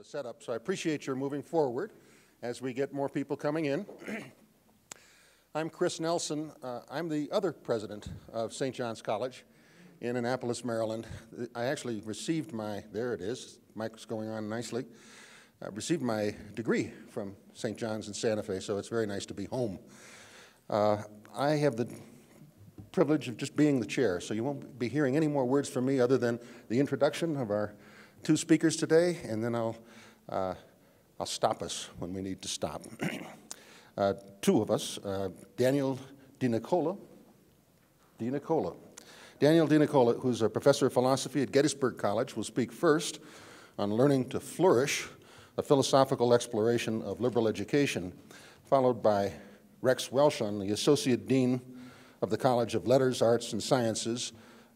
a setup, so I appreciate your moving forward as we get more people coming in. I'm Chris Nelson. Uh, I'm the other president of St. John's College in Annapolis, Maryland. I actually received my, there it is, mic's going on nicely. I received my degree from St. John's in Santa Fe, so it's very nice to be home. Uh, I have the privilege of just being the chair, so you won't be hearing any more words from me other than the introduction of our two speakers today, and then I'll, uh, I'll stop us when we need to stop. uh, two of us, uh, Daniel DeNicola, DeNicola. Daniel DeNicola, who's a professor of philosophy at Gettysburg College, will speak first on learning to flourish, a philosophical exploration of liberal education, followed by Rex Welshon, the associate dean of the College of Letters, Arts, and Sciences,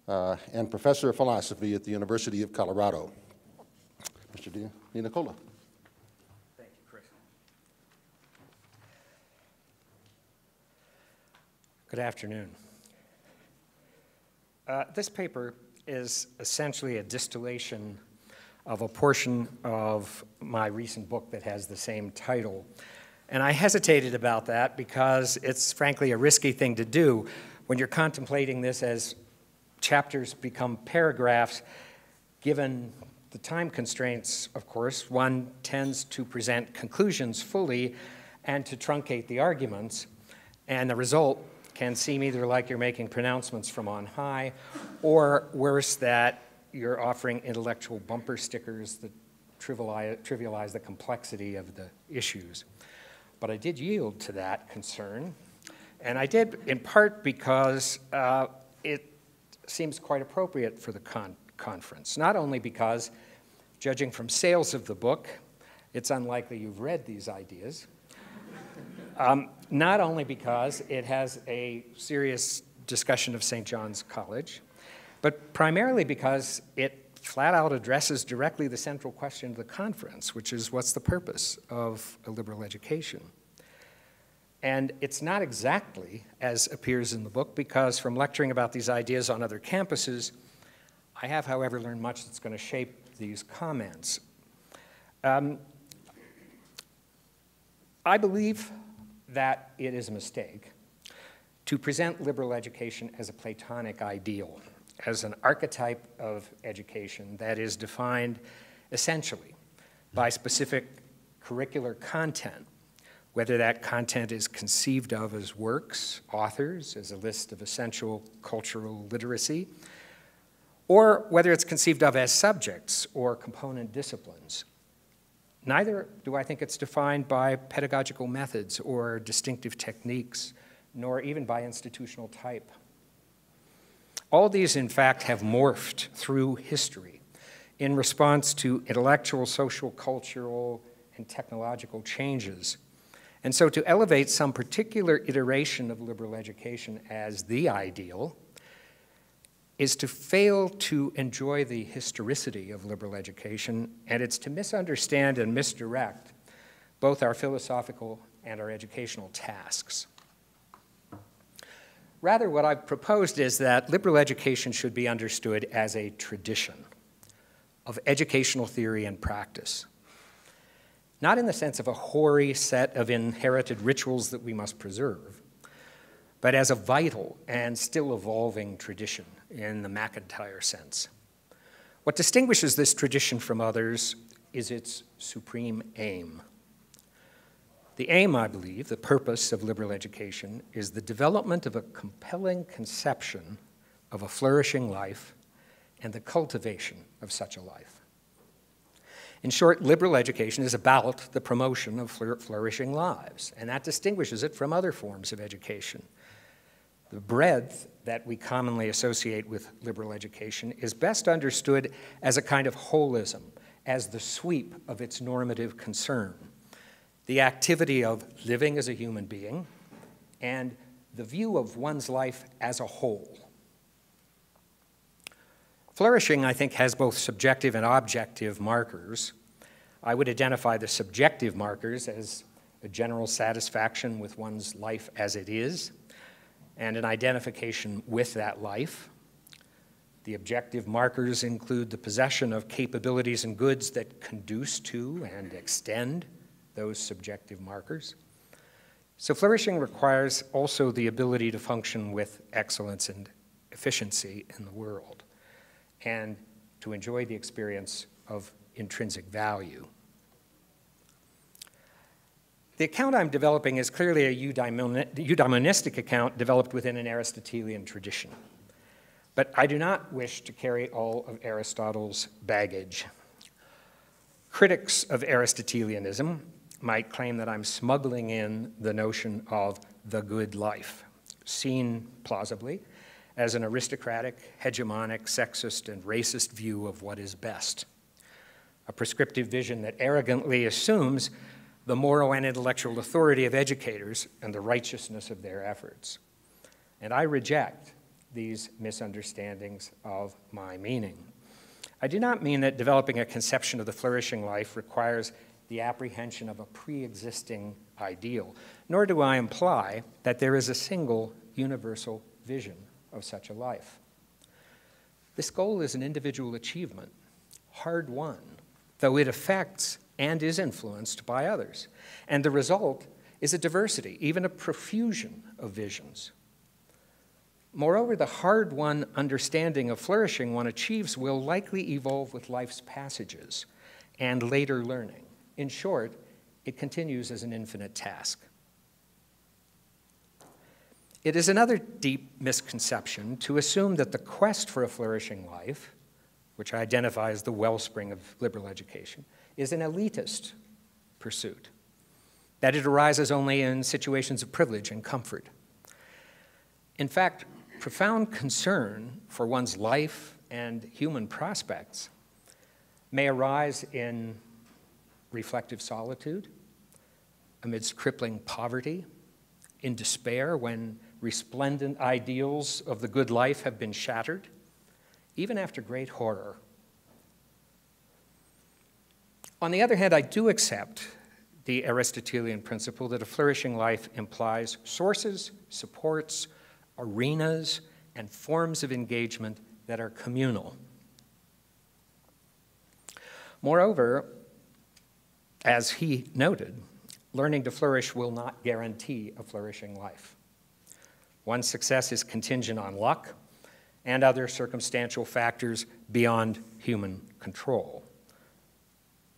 uh, and professor of philosophy at the University of Colorado. Mr. Di, DeNicola. Thank you, Chris. Good afternoon. Uh, this paper is essentially a distillation of a portion of my recent book that has the same title. And I hesitated about that because it's frankly a risky thing to do when you're contemplating this as chapters become paragraphs, given the time constraints, of course, one tends to present conclusions fully and to truncate the arguments, and the result can seem either like you're making pronouncements from on high, or worse, that you're offering intellectual bumper stickers that trivialize, the complexity of the issues. But I did yield to that concern, and I did in part because uh, it seems quite appropriate for the con conference, not only because Judging from sales of the book, it's unlikely you've read these ideas. Um, not only because it has a serious discussion of St. John's College, but primarily because it flat out addresses directly the central question of the conference, which is what's the purpose of a liberal education? And it's not exactly as appears in the book, because from lecturing about these ideas on other campuses, I have, however, learned much that's going to shape these comments. Um, I believe that it is a mistake to present liberal education as a Platonic ideal, as an archetype of education that is defined essentially by specific curricular content, whether that content is conceived of as works, authors, as a list of essential cultural literacy, or whether it's conceived of as subjects or component disciplines. Neither do I think it's defined by pedagogical methods or distinctive techniques, nor even by institutional type. All these, in fact, have morphed through history in response to intellectual, social, cultural, and technological changes. And so to elevate some particular iteration of liberal education as the ideal is to fail to enjoy the historicity of liberal education, and it's to misunderstand and misdirect both our philosophical and our educational tasks. Rather, what I've proposed is that liberal education should be understood as a tradition of educational theory and practice, not in the sense of a hoary set of inherited rituals that we must preserve, but as a vital and still evolving tradition in the MacIntyre sense. What distinguishes this tradition from others is its supreme aim. The aim, I believe, the purpose of liberal education is the development of a compelling conception of a flourishing life and the cultivation of such a life. In short, liberal education is about the promotion of flourishing lives, and that distinguishes it from other forms of education. The breadth that we commonly associate with liberal education is best understood as a kind of holism, as the sweep of its normative concern, the activity of living as a human being, and the view of one's life as a whole. Flourishing, I think, has both subjective and objective markers. I would identify the subjective markers as a general satisfaction with one's life as it is, and an identification with that life. The objective markers include the possession of capabilities and goods that conduce to and extend those subjective markers. So, flourishing requires also the ability to function with excellence and efficiency in the world and to enjoy the experience of intrinsic value. The account I'm developing is clearly a eudaimonistic account developed within an Aristotelian tradition. But I do not wish to carry all of Aristotle's baggage. Critics of Aristotelianism might claim that I'm smuggling in the notion of the good life, seen plausibly as an aristocratic, hegemonic, sexist, and racist view of what is best. A prescriptive vision that arrogantly assumes the moral and intellectual authority of educators and the righteousness of their efforts. And I reject these misunderstandings of my meaning. I do not mean that developing a conception of the flourishing life requires the apprehension of a pre existing ideal, nor do I imply that there is a single universal vision of such a life. This goal is an individual achievement, hard won, though it affects and is influenced by others. And the result is a diversity, even a profusion of visions. Moreover, the hard won understanding of flourishing one achieves will likely evolve with life's passages and later learning. In short, it continues as an infinite task. It is another deep misconception to assume that the quest for a flourishing life, which I identify as the wellspring of liberal education, is an elitist pursuit, that it arises only in situations of privilege and comfort. In fact, profound concern for one's life and human prospects may arise in reflective solitude, amidst crippling poverty, in despair when resplendent ideals of the good life have been shattered, even after great horror. On the other hand, I do accept the Aristotelian principle that a flourishing life implies sources, supports, arenas, and forms of engagement that are communal. Moreover, as he noted, learning to flourish will not guarantee a flourishing life. One's success is contingent on luck and other circumstantial factors beyond human control.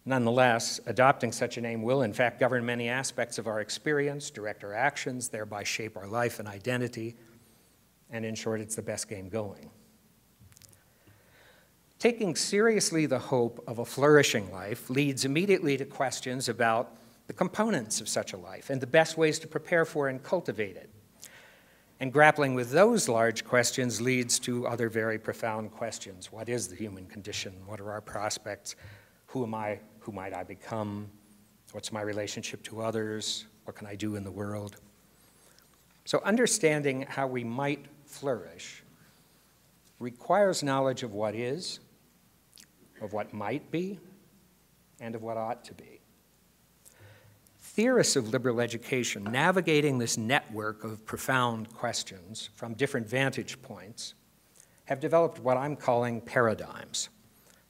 Nonetheless, adopting such a name will, in fact, govern many aspects of our experience, direct our actions, thereby shape our life and identity, and in short, it's the best game going. Taking seriously the hope of a flourishing life leads immediately to questions about the components of such a life and the best ways to prepare for and cultivate it. And grappling with those large questions leads to other very profound questions. What is the human condition? What are our prospects? Who am I? Who might I become? What's my relationship to others? What can I do in the world? So, understanding how we might flourish requires knowledge of what is, of what might be, and of what ought to be theorists of liberal education navigating this network of profound questions from different vantage points have developed what I'm calling paradigms.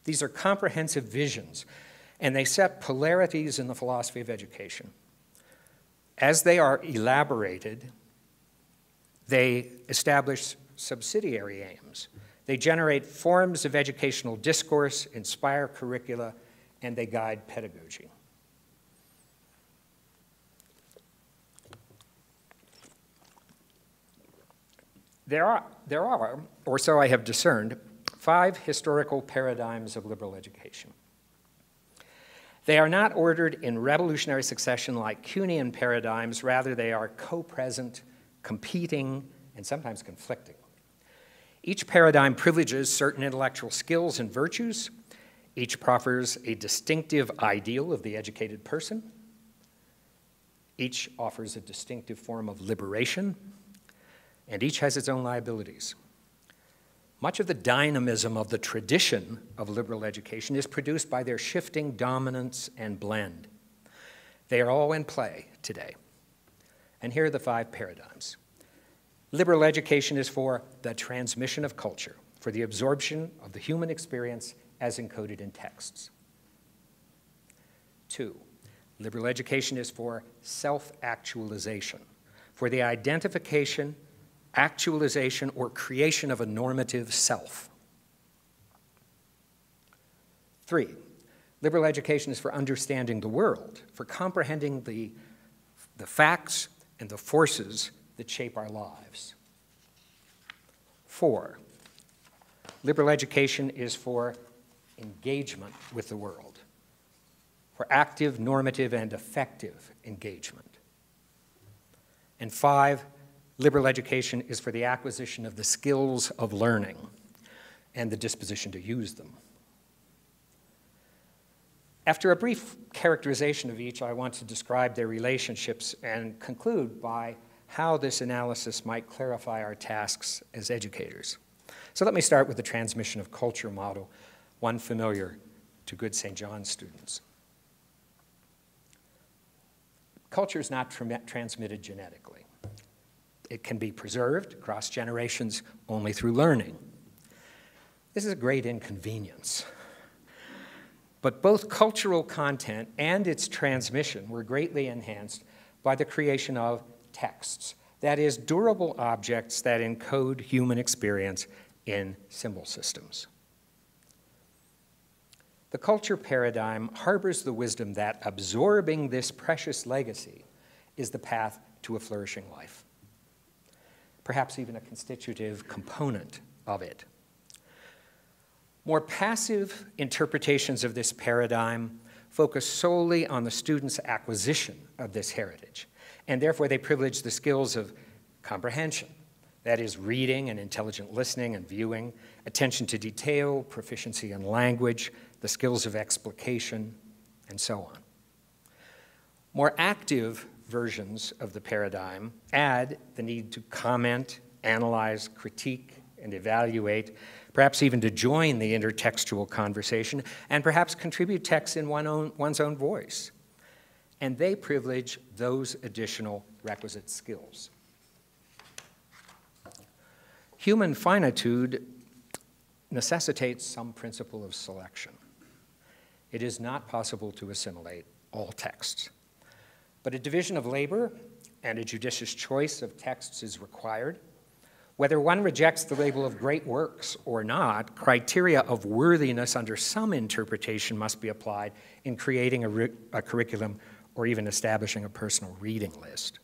These are comprehensive visions, and they set polarities in the philosophy of education. As they are elaborated, they establish subsidiary aims. They generate forms of educational discourse, inspire curricula, and they guide pedagogy. There are, there are, or so I have discerned, five historical paradigms of liberal education. They are not ordered in revolutionary succession like Kuhnian paradigms, rather, they are co present, competing, and sometimes conflicting. Each paradigm privileges certain intellectual skills and virtues. Each proffers a distinctive ideal of the educated person. Each offers a distinctive form of liberation and each has its own liabilities. Much of the dynamism of the tradition of liberal education is produced by their shifting dominance and blend. They are all in play today. And here are the five paradigms. Liberal education is for the transmission of culture, for the absorption of the human experience as encoded in texts. Two, liberal education is for self actualization, for the identification, actualization, or creation of a normative self. Three, liberal education is for understanding the world, for comprehending the, the facts and the forces that shape our lives. Four, liberal education is for engagement with the world, for active, normative, and effective engagement. And five, liberal education is for the acquisition of the skills of learning and the disposition to use them. After a brief characterization of each, I want to describe their relationships and conclude by how this analysis might clarify our tasks as educators. So let me start with the transmission of culture model, one familiar to good St. John's students. Culture is not tra transmitted genetically. It can be preserved across generations only through learning. This is a great inconvenience. But both cultural content and its transmission were greatly enhanced by the creation of texts, that is, durable objects that encode human experience in symbol systems. The culture paradigm harbors the wisdom that absorbing this precious legacy is the path to a flourishing life, perhaps even a constitutive component of it. More passive interpretations of this paradigm focus solely on the student's acquisition of this heritage, and therefore they privilege the skills of comprehension, that is, reading and intelligent listening and viewing, attention to detail, proficiency in language, the skills of explication, and so on. More active versions of the paradigm add the need to comment, analyze, critique, and evaluate, perhaps even to join the intertextual conversation, and perhaps contribute text in one own, one's own voice. And they privilege those additional requisite skills. Human finitude necessitates some principle of selection. It is not possible to assimilate all texts. But a division of labor and a judicious choice of texts is required. Whether one rejects the label of great works or not, criteria of worthiness under some interpretation must be applied in creating a, a curriculum or even establishing a personal reading list.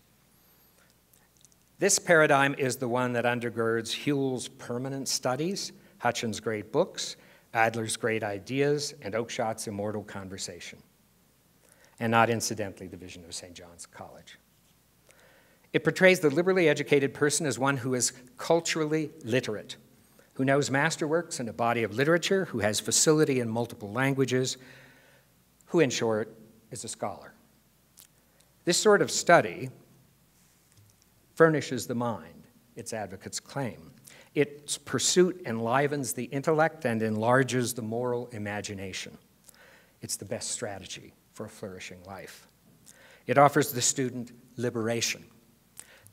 This paradigm is the one that undergirds Whewell's permanent studies, Hutchins' great books, Adler's great ideas, and Oakeshott's immortal conversation. And not incidentally, the vision of St. John's College. It portrays the liberally educated person as one who is culturally literate, who knows masterworks and a body of literature, who has facility in multiple languages, who, in short, is a scholar. This sort of study furnishes the mind, its advocates claim. Its pursuit enlivens the intellect and enlarges the moral imagination. It's the best strategy for a flourishing life. It offers the student liberation.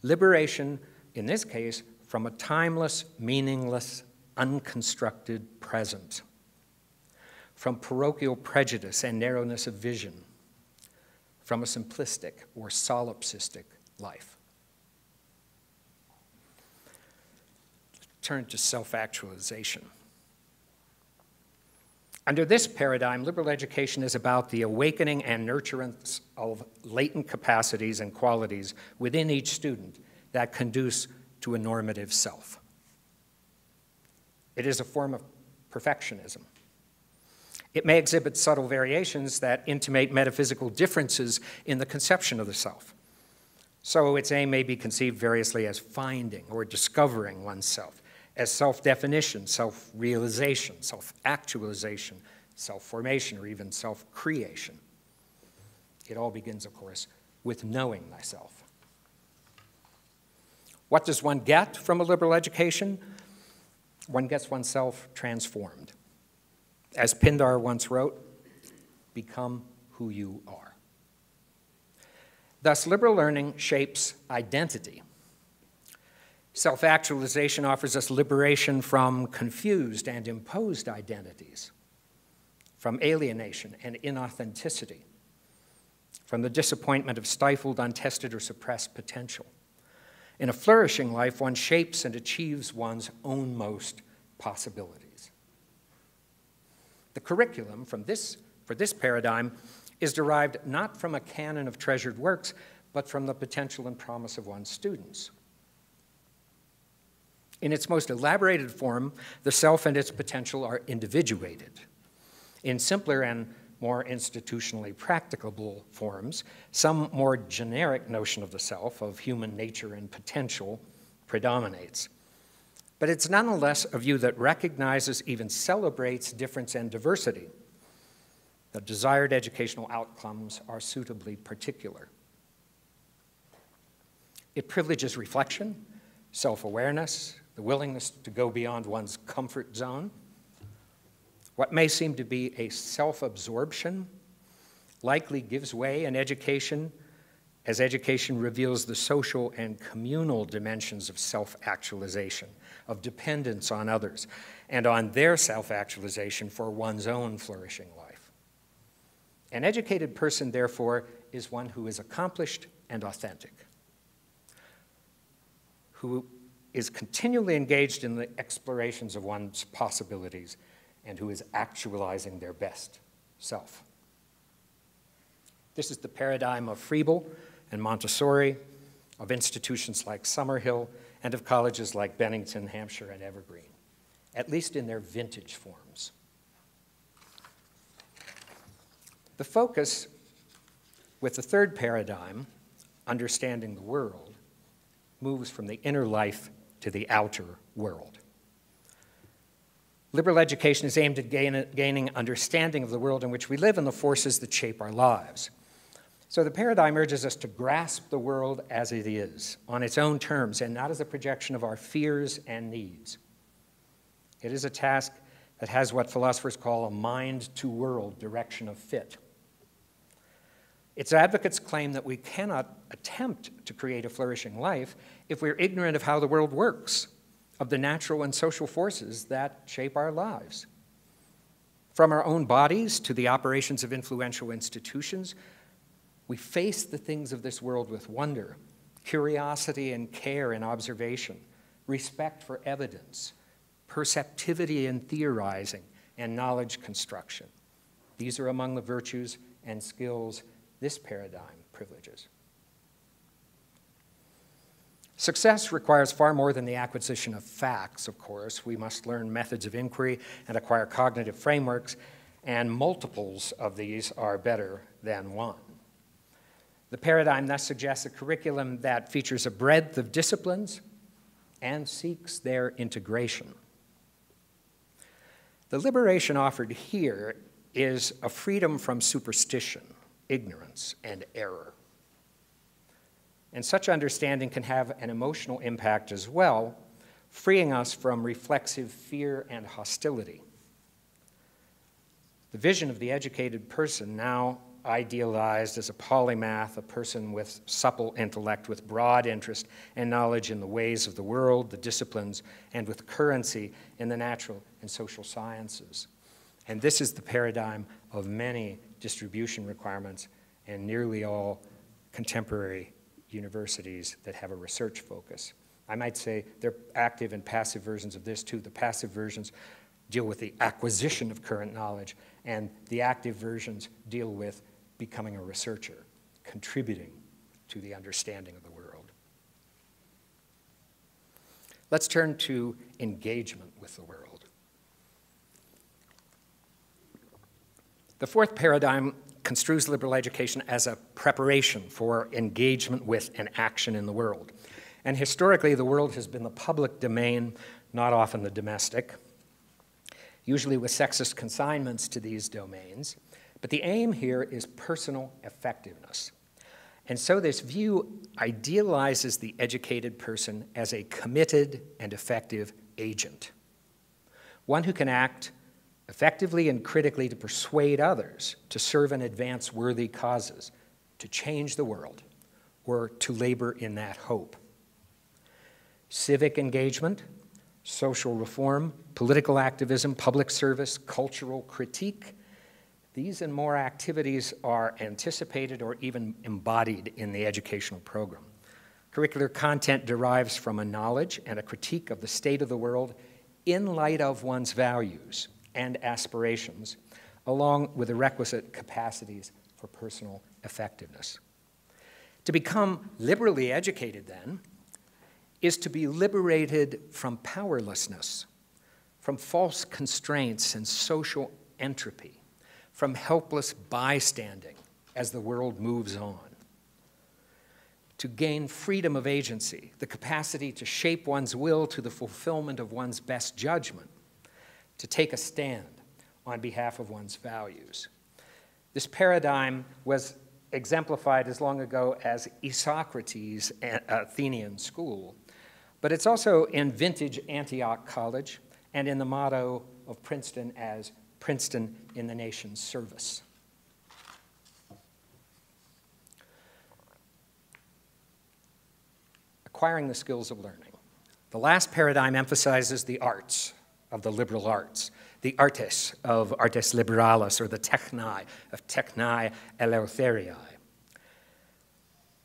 Liberation, in this case, from a timeless, meaningless, unconstructed present, from parochial prejudice and narrowness of vision, from a simplistic or solipsistic life. turn to self actualization. Under this paradigm, liberal education is about the awakening and nurturance of latent capacities and qualities within each student that conduce to a normative self. It is a form of perfectionism. It may exhibit subtle variations that intimate metaphysical differences in the conception of the self. So its aim may be conceived variously as finding or discovering oneself, as self definition, self realization, self actualization, self formation, or even self creation. It all begins, of course, with knowing thyself. What does one get from a liberal education? One gets oneself transformed. As Pindar once wrote, become who you are. Thus, liberal learning shapes identity Self actualization offers us liberation from confused and imposed identities, from alienation and inauthenticity, from the disappointment of stifled, untested, or suppressed potential. In a flourishing life, one shapes and achieves one's own most possibilities. The curriculum from this, for this paradigm is derived not from a canon of treasured works, but from the potential and promise of one's students. In its most elaborated form, the self and its potential are individuated. In simpler and more institutionally practicable forms, some more generic notion of the self, of human nature and potential, predominates. But it's nonetheless a view that recognizes, even celebrates difference and diversity. The desired educational outcomes are suitably particular. It privileges reflection, self awareness, the willingness to go beyond one's comfort zone. What may seem to be a self absorption likely gives way in education as education reveals the social and communal dimensions of self actualization, of dependence on others, and on their self actualization for one's own flourishing life. An educated person, therefore, is one who is accomplished and authentic, who is continually engaged in the explorations of one's possibilities and who is actualizing their best self. This is the paradigm of Froebel and Montessori, of institutions like Summerhill, and of colleges like Bennington, Hampshire, and Evergreen, at least in their vintage forms. The focus with the third paradigm, understanding the world, moves from the inner life to the outer world. Liberal education is aimed at gain, gaining understanding of the world in which we live and the forces that shape our lives. So the paradigm urges us to grasp the world as it is, on its own terms, and not as a projection of our fears and needs. It is a task that has what philosophers call a mind to world direction of fit. Its advocates claim that we cannot attempt to create a flourishing life if we're ignorant of how the world works, of the natural and social forces that shape our lives. From our own bodies to the operations of influential institutions, we face the things of this world with wonder, curiosity and care in observation, respect for evidence, perceptivity in theorizing, and knowledge construction. These are among the virtues and skills this paradigm privileges. Success requires far more than the acquisition of facts, of course. We must learn methods of inquiry and acquire cognitive frameworks, and multiples of these are better than one. The paradigm thus suggests a curriculum that features a breadth of disciplines and seeks their integration. The liberation offered here is a freedom from superstition ignorance, and error. And such understanding can have an emotional impact as well, freeing us from reflexive fear and hostility. The vision of the educated person, now idealized as a polymath, a person with supple intellect, with broad interest and knowledge in the ways of the world, the disciplines, and with currency in the natural and social sciences. And this is the paradigm of many distribution requirements and nearly all contemporary universities that have a research focus. I might say they're active and passive versions of this too. The passive versions deal with the acquisition of current knowledge, and the active versions deal with becoming a researcher, contributing to the understanding of the world. Let's turn to engagement with the world. The fourth paradigm construes liberal education as a preparation for engagement with and action in the world. And historically, the world has been the public domain, not often the domestic, usually with sexist consignments to these domains. But the aim here is personal effectiveness. And so this view idealizes the educated person as a committed and effective agent, one who can act effectively and critically to persuade others to serve and advance worthy causes, to change the world, or to labor in that hope. civic engagement, social reform, political activism, public service, cultural critique. These and more activities are anticipated or even embodied in the educational program. Curricular content derives from a knowledge and a critique of the state of the world in light of one's values and aspirations, along with the requisite capacities for personal effectiveness. To become liberally educated, then, is to be liberated from powerlessness, from false constraints and social entropy, from helpless bystanding as the world moves on. To gain freedom of agency, the capacity to shape one's will to the fulfillment of one's best judgment, to take a stand on behalf of one's values. This paradigm was exemplified as long ago as Isocrates' Athenian school, but it's also in vintage Antioch College and in the motto of Princeton as Princeton in the nation's service. Acquiring the skills of learning. The last paradigm emphasizes the arts of the liberal arts, the artes of artes liberalis, or the techni of techni eleutheriae.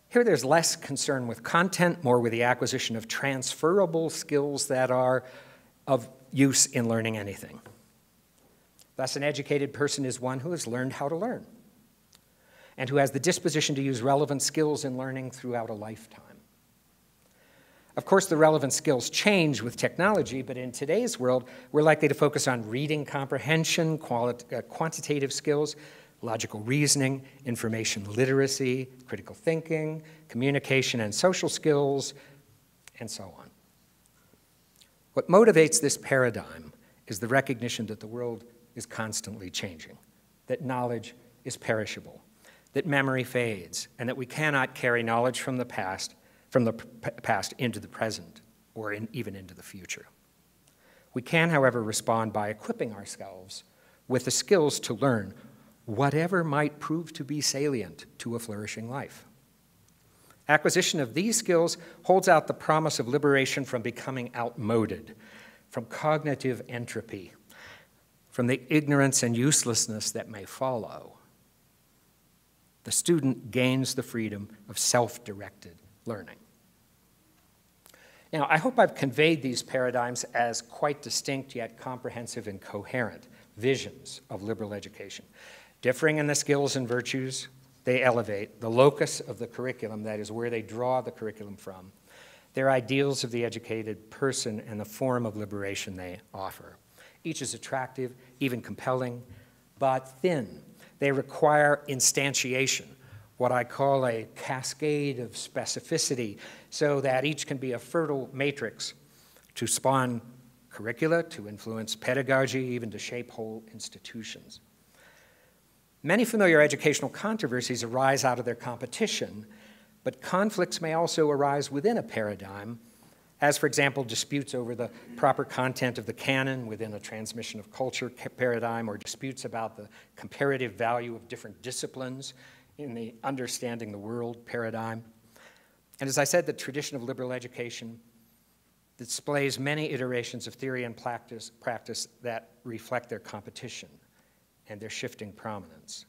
Here there's less concern with content, more with the acquisition of transferable skills that are of use in learning anything. Thus, an educated person is one who has learned how to learn and who has the disposition to use relevant skills in learning throughout a lifetime. Of course, the relevant skills change with technology, but in today's world, we're likely to focus on reading comprehension, uh, quantitative skills, logical reasoning, information literacy, critical thinking, communication and social skills, and so on. What motivates this paradigm is the recognition that the world is constantly changing, that knowledge is perishable, that memory fades, and that we cannot carry knowledge from the past, from the past into the present, or in, even into the future. We can, however, respond by equipping ourselves with the skills to learn whatever might prove to be salient to a flourishing life. Acquisition of these skills holds out the promise of liberation from becoming outmoded, from cognitive entropy, from the ignorance and uselessness that may follow. The student gains the freedom of self directed learning. Now, I hope I've conveyed these paradigms as quite distinct yet comprehensive and coherent visions of liberal education. Differing in the skills and virtues they elevate, the locus of the curriculum, that is where they draw the curriculum from, their ideals of the educated person, and the form of liberation they offer. Each is attractive, even compelling, but thin. They require instantiation, what I call a cascade of specificity, so that each can be a fertile matrix to spawn curricula, to influence pedagogy, even to shape whole institutions. Many familiar educational controversies arise out of their competition, but conflicts may also arise within a paradigm, as, for example, disputes over the proper content of the canon within a transmission of culture paradigm, or disputes about the comparative value of different disciplines in the understanding the world paradigm. And as I said, the tradition of liberal education displays many iterations of theory and practice, practice that reflect their competition and their shifting prominence.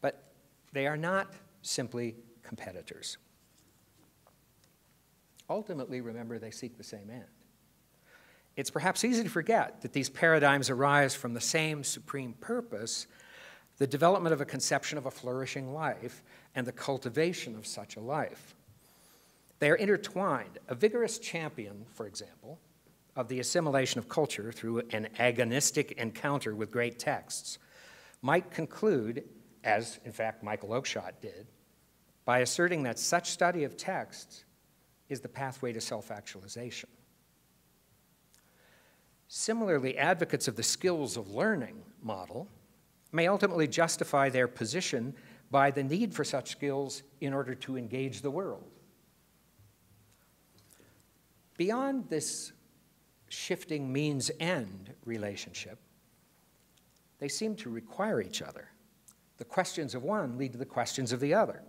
But they are not simply competitors. Ultimately, remember, they seek the same end. It's perhaps easy to forget that these paradigms arise from the same supreme purpose the development of a conception of a flourishing life and the cultivation of such a life. They are intertwined. A vigorous champion, for example, of the assimilation of culture through an agonistic encounter with great texts might conclude, as in fact Michael Oakeshott did, by asserting that such study of texts is the pathway to self actualization. Similarly, advocates of the skills of learning model may ultimately justify their position by the need for such skills in order to engage the world. Beyond this shifting means end relationship, they seem to require each other. The questions of one lead to the questions of the other.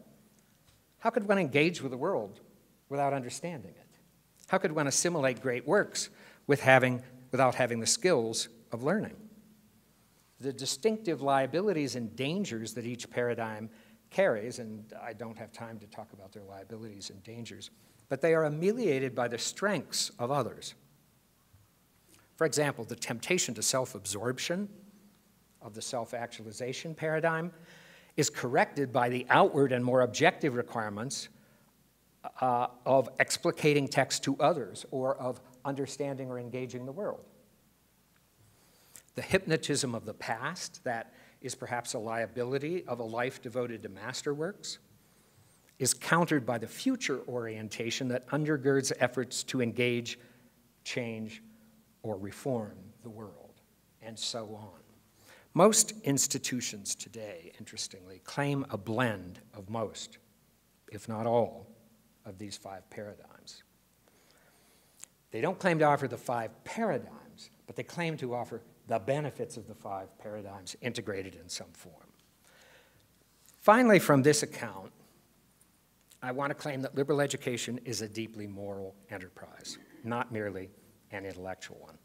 How could one engage with the world without understanding it? How could one assimilate great works with having, without having the skills of learning? The distinctive liabilities and dangers that each paradigm carries, and I don't have time to talk about their liabilities and dangers, but they are ameliorated by the strengths of others. For example, the temptation to self absorption of the self actualization paradigm is corrected by the outward and more objective requirements uh, of explicating text to others or of understanding or engaging the world. The hypnotism of the past, that is perhaps a liability of a life devoted to masterworks, is countered by the future orientation that undergirds efforts to engage, change, or reform the world, and so on. Most institutions today, interestingly, claim a blend of most, if not all, of these five paradigms. They don't claim to offer the five paradigms, but they claim to offer the benefits of the five paradigms integrated in some form. Finally, from this account, I want to claim that liberal education is a deeply moral enterprise, not merely an intellectual one.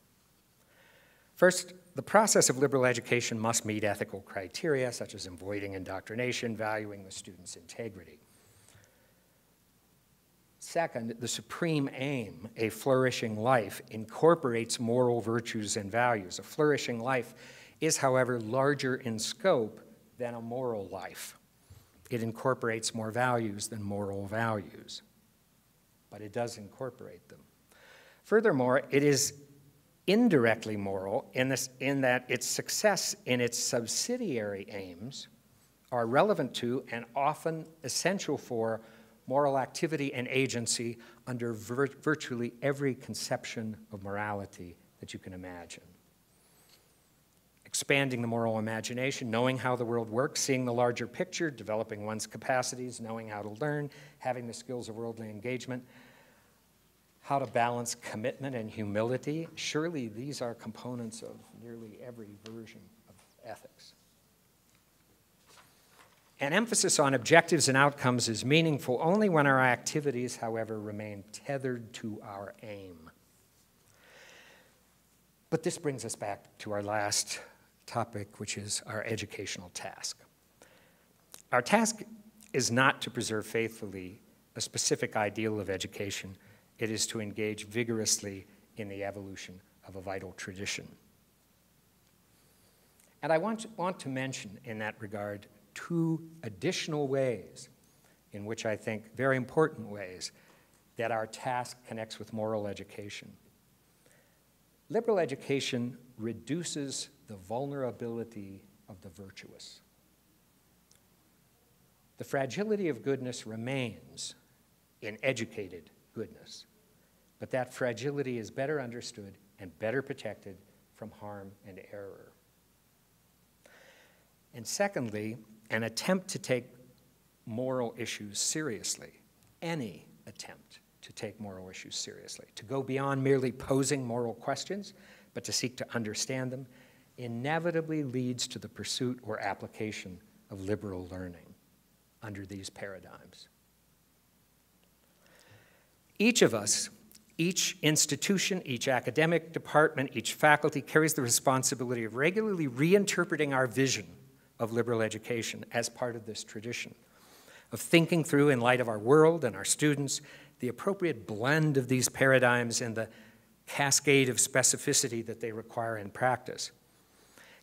First, the process of liberal education must meet ethical criteria, such as avoiding indoctrination, valuing the student's integrity. Second, the supreme aim, a flourishing life, incorporates moral virtues and values. A flourishing life is, however, larger in scope than a moral life. It incorporates more values than moral values, but it does incorporate them. Furthermore, it is indirectly moral in, this, in that its success in its subsidiary aims are relevant to and often essential for moral activity and agency under vir virtually every conception of morality that you can imagine. Expanding the moral imagination, knowing how the world works, seeing the larger picture, developing one's capacities, knowing how to learn, having the skills of worldly engagement, how to balance commitment and humility. Surely these are components of nearly every version of ethics. An emphasis on objectives and outcomes is meaningful only when our activities, however, remain tethered to our aim. But this brings us back to our last topic, which is our educational task. Our task is not to preserve faithfully a specific ideal of education, it is to engage vigorously in the evolution of a vital tradition. And I want to, want to mention in that regard two additional ways in which I think very important ways that our task connects with moral education. Liberal education reduces the vulnerability of the virtuous. The fragility of goodness remains in educated goodness. But that fragility is better understood and better protected from harm and error. And secondly, an attempt to take moral issues seriously, any attempt to take moral issues seriously, to go beyond merely posing moral questions, but to seek to understand them, inevitably leads to the pursuit or application of liberal learning under these paradigms. Each of us, each institution, each academic department, each faculty carries the responsibility of regularly reinterpreting our vision of liberal education as part of this tradition, of thinking through, in light of our world and our students, the appropriate blend of these paradigms and the cascade of specificity that they require in practice.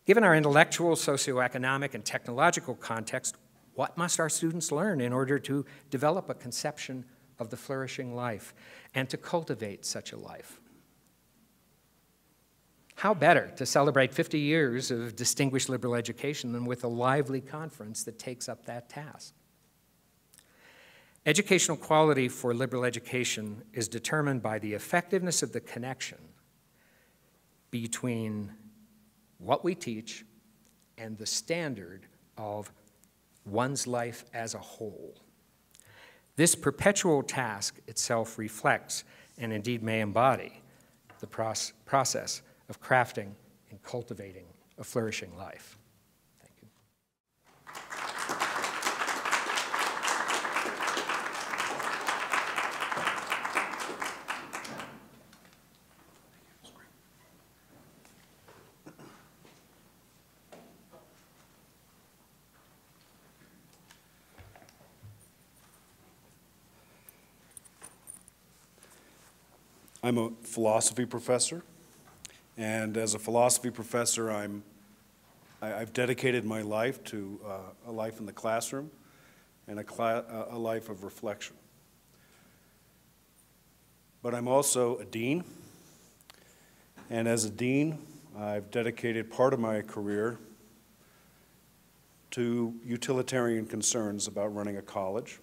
Given our intellectual, socioeconomic, and technological context, what must our students learn in order to develop a conception of the flourishing life and to cultivate such a life. How better to celebrate 50 years of distinguished liberal education than with a lively conference that takes up that task? Educational quality for liberal education is determined by the effectiveness of the connection between what we teach and the standard of one's life as a whole. This perpetual task itself reflects, and indeed may embody, the process of crafting and cultivating a flourishing life. Thank you. I'm a philosophy professor and as a philosophy professor, I'm, I, I've dedicated my life to uh, a life in the classroom and a, a life of reflection. But I'm also a dean, and as a dean, I've dedicated part of my career to utilitarian concerns about running a college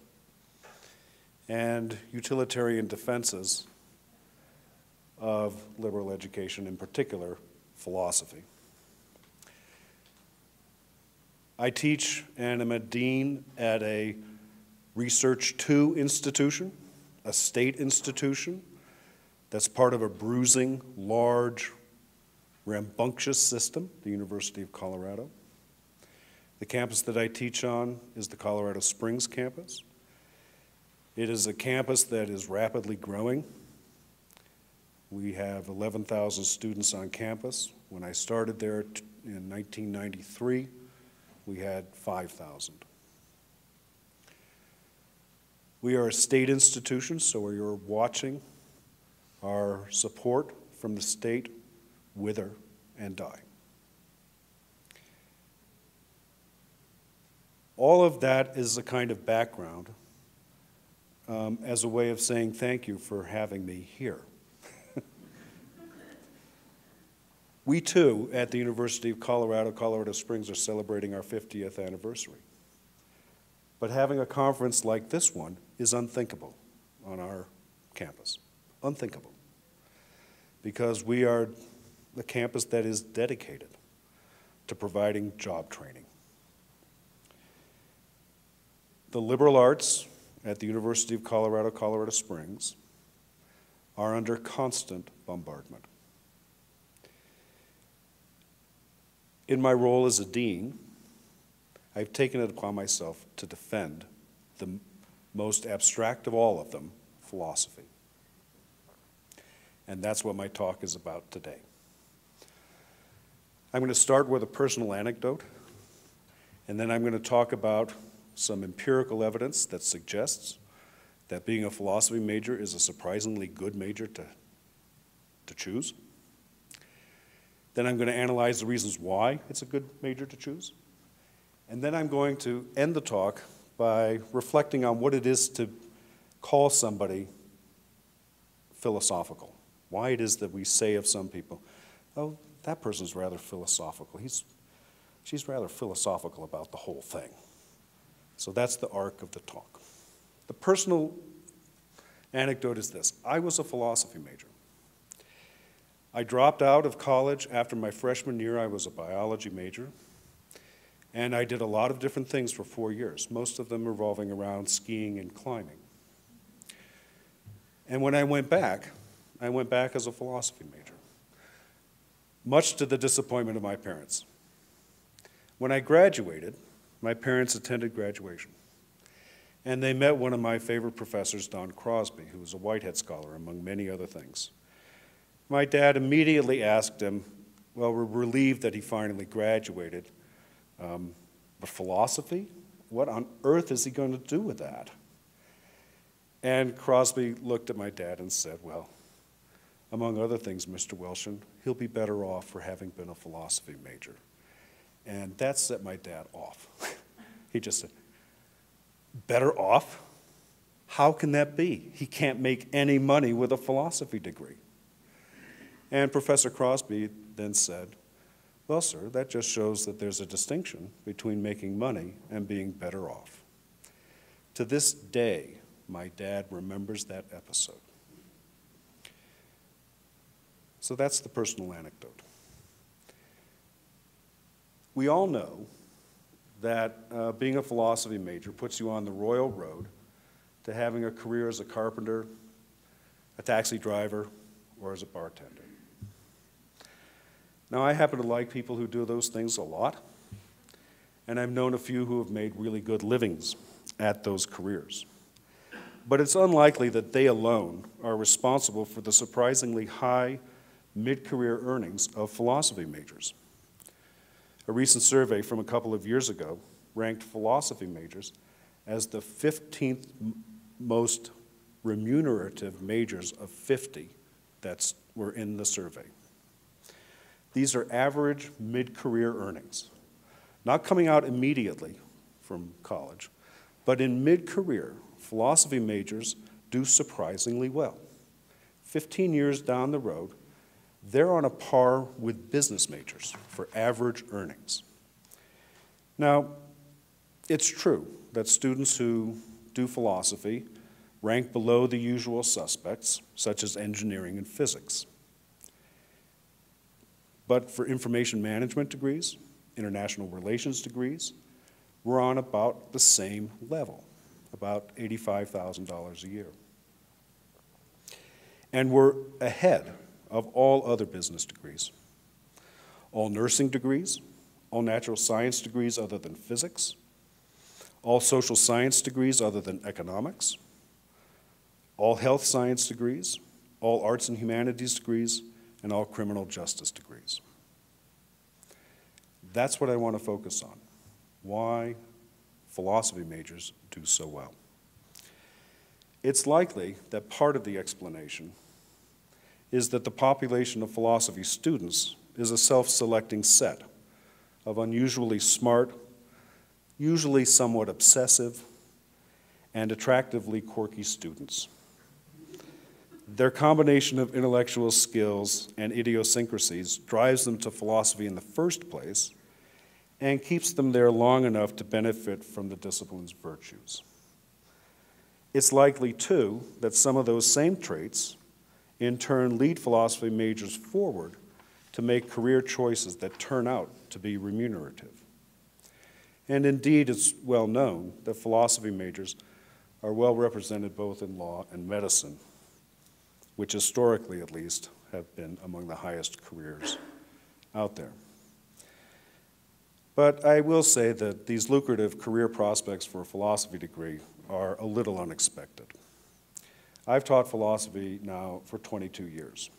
and utilitarian defenses of liberal education, in particular, philosophy. I teach and am a dean at a Research 2 institution, a state institution that's part of a bruising, large, rambunctious system, the University of Colorado. The campus that I teach on is the Colorado Springs campus. It is a campus that is rapidly growing. We have 11,000 students on campus. When I started there in 1993, we had 5,000. We are a state institution, so we are watching our support from the state wither and die. All of that is a kind of background um, as a way of saying thank you for having me here. We too, at the University of Colorado, Colorado Springs, are celebrating our 50th anniversary. But having a conference like this one is unthinkable on our campus. Unthinkable. Because we are the campus that is dedicated to providing job training. The liberal arts at the University of Colorado, Colorado Springs, are under constant bombardment. In my role as a dean, I've taken it upon myself to defend the most abstract of all of them, philosophy. And that's what my talk is about today. I'm going to start with a personal anecdote, and then I'm going to talk about some empirical evidence that suggests that being a philosophy major is a surprisingly good major to, to choose. Then I'm going to analyze the reasons why it's a good major to choose. And then I'm going to end the talk by reflecting on what it is to call somebody philosophical. Why it is that we say of some people, oh, that person's rather philosophical. He's, she's rather philosophical about the whole thing. So that's the arc of the talk. The personal anecdote is this I was a philosophy major. I dropped out of college after my freshman year. I was a biology major. And I did a lot of different things for four years, most of them revolving around skiing and climbing. And when I went back, I went back as a philosophy major, much to the disappointment of my parents. When I graduated, my parents attended graduation. And they met one of my favorite professors, Don Crosby, who was a Whitehead scholar, among many other things. My dad immediately asked him, well, we're relieved that he finally graduated, um, but philosophy? What on earth is he going to do with that? And Crosby looked at my dad and said, well, among other things, Mr. Welshon, he'll be better off for having been a philosophy major. And that set my dad off. he just said, Better off? How can that be? He can't make any money with a philosophy degree. And Professor Crosby then said, Well, sir, that just shows that there's a distinction between making money and being better off. To this day, my dad remembers that episode. So that's the personal anecdote. We all know that uh, being a philosophy major puts you on the royal road to having a career as a carpenter, a taxi driver, or as a bartender. Now, I happen to like people who do those things a lot, and I've known a few who have made really good livings at those careers. But it's unlikely that they alone are responsible for the surprisingly high mid career earnings of philosophy majors. A recent survey from a couple of years ago ranked philosophy majors as the 15th most remunerative majors of 50 that were in the survey. These are average mid-career earnings, not coming out immediately from college, but in mid-career, philosophy majors do surprisingly well. 15 years down the road, they're on a par with business majors for average earnings. Now, it's true that students who do philosophy rank below the usual suspects, such as engineering and physics. But for information management degrees, international relations degrees, we're on about the same level, about $85,000 a year. And we're ahead of all other business degrees. All nursing degrees, all natural science degrees other than physics, all social science degrees other than economics, all health science degrees, all arts and humanities degrees, and all criminal justice degrees. That's what I want to focus on. Why philosophy majors do so well. It's likely that part of the explanation is that the population of philosophy students is a self-selecting set of unusually smart, usually somewhat obsessive, and attractively quirky students. Their combination of intellectual skills and idiosyncrasies drives them to philosophy in the first place and keeps them there long enough to benefit from the discipline's virtues. It's likely, too, that some of those same traits in turn lead philosophy majors forward to make career choices that turn out to be remunerative. And indeed, it's well known that philosophy majors are well represented both in law and medicine which historically at least have been among the highest careers out there. But I will say that these lucrative career prospects for a philosophy degree are a little unexpected. I've taught philosophy now for 22 years.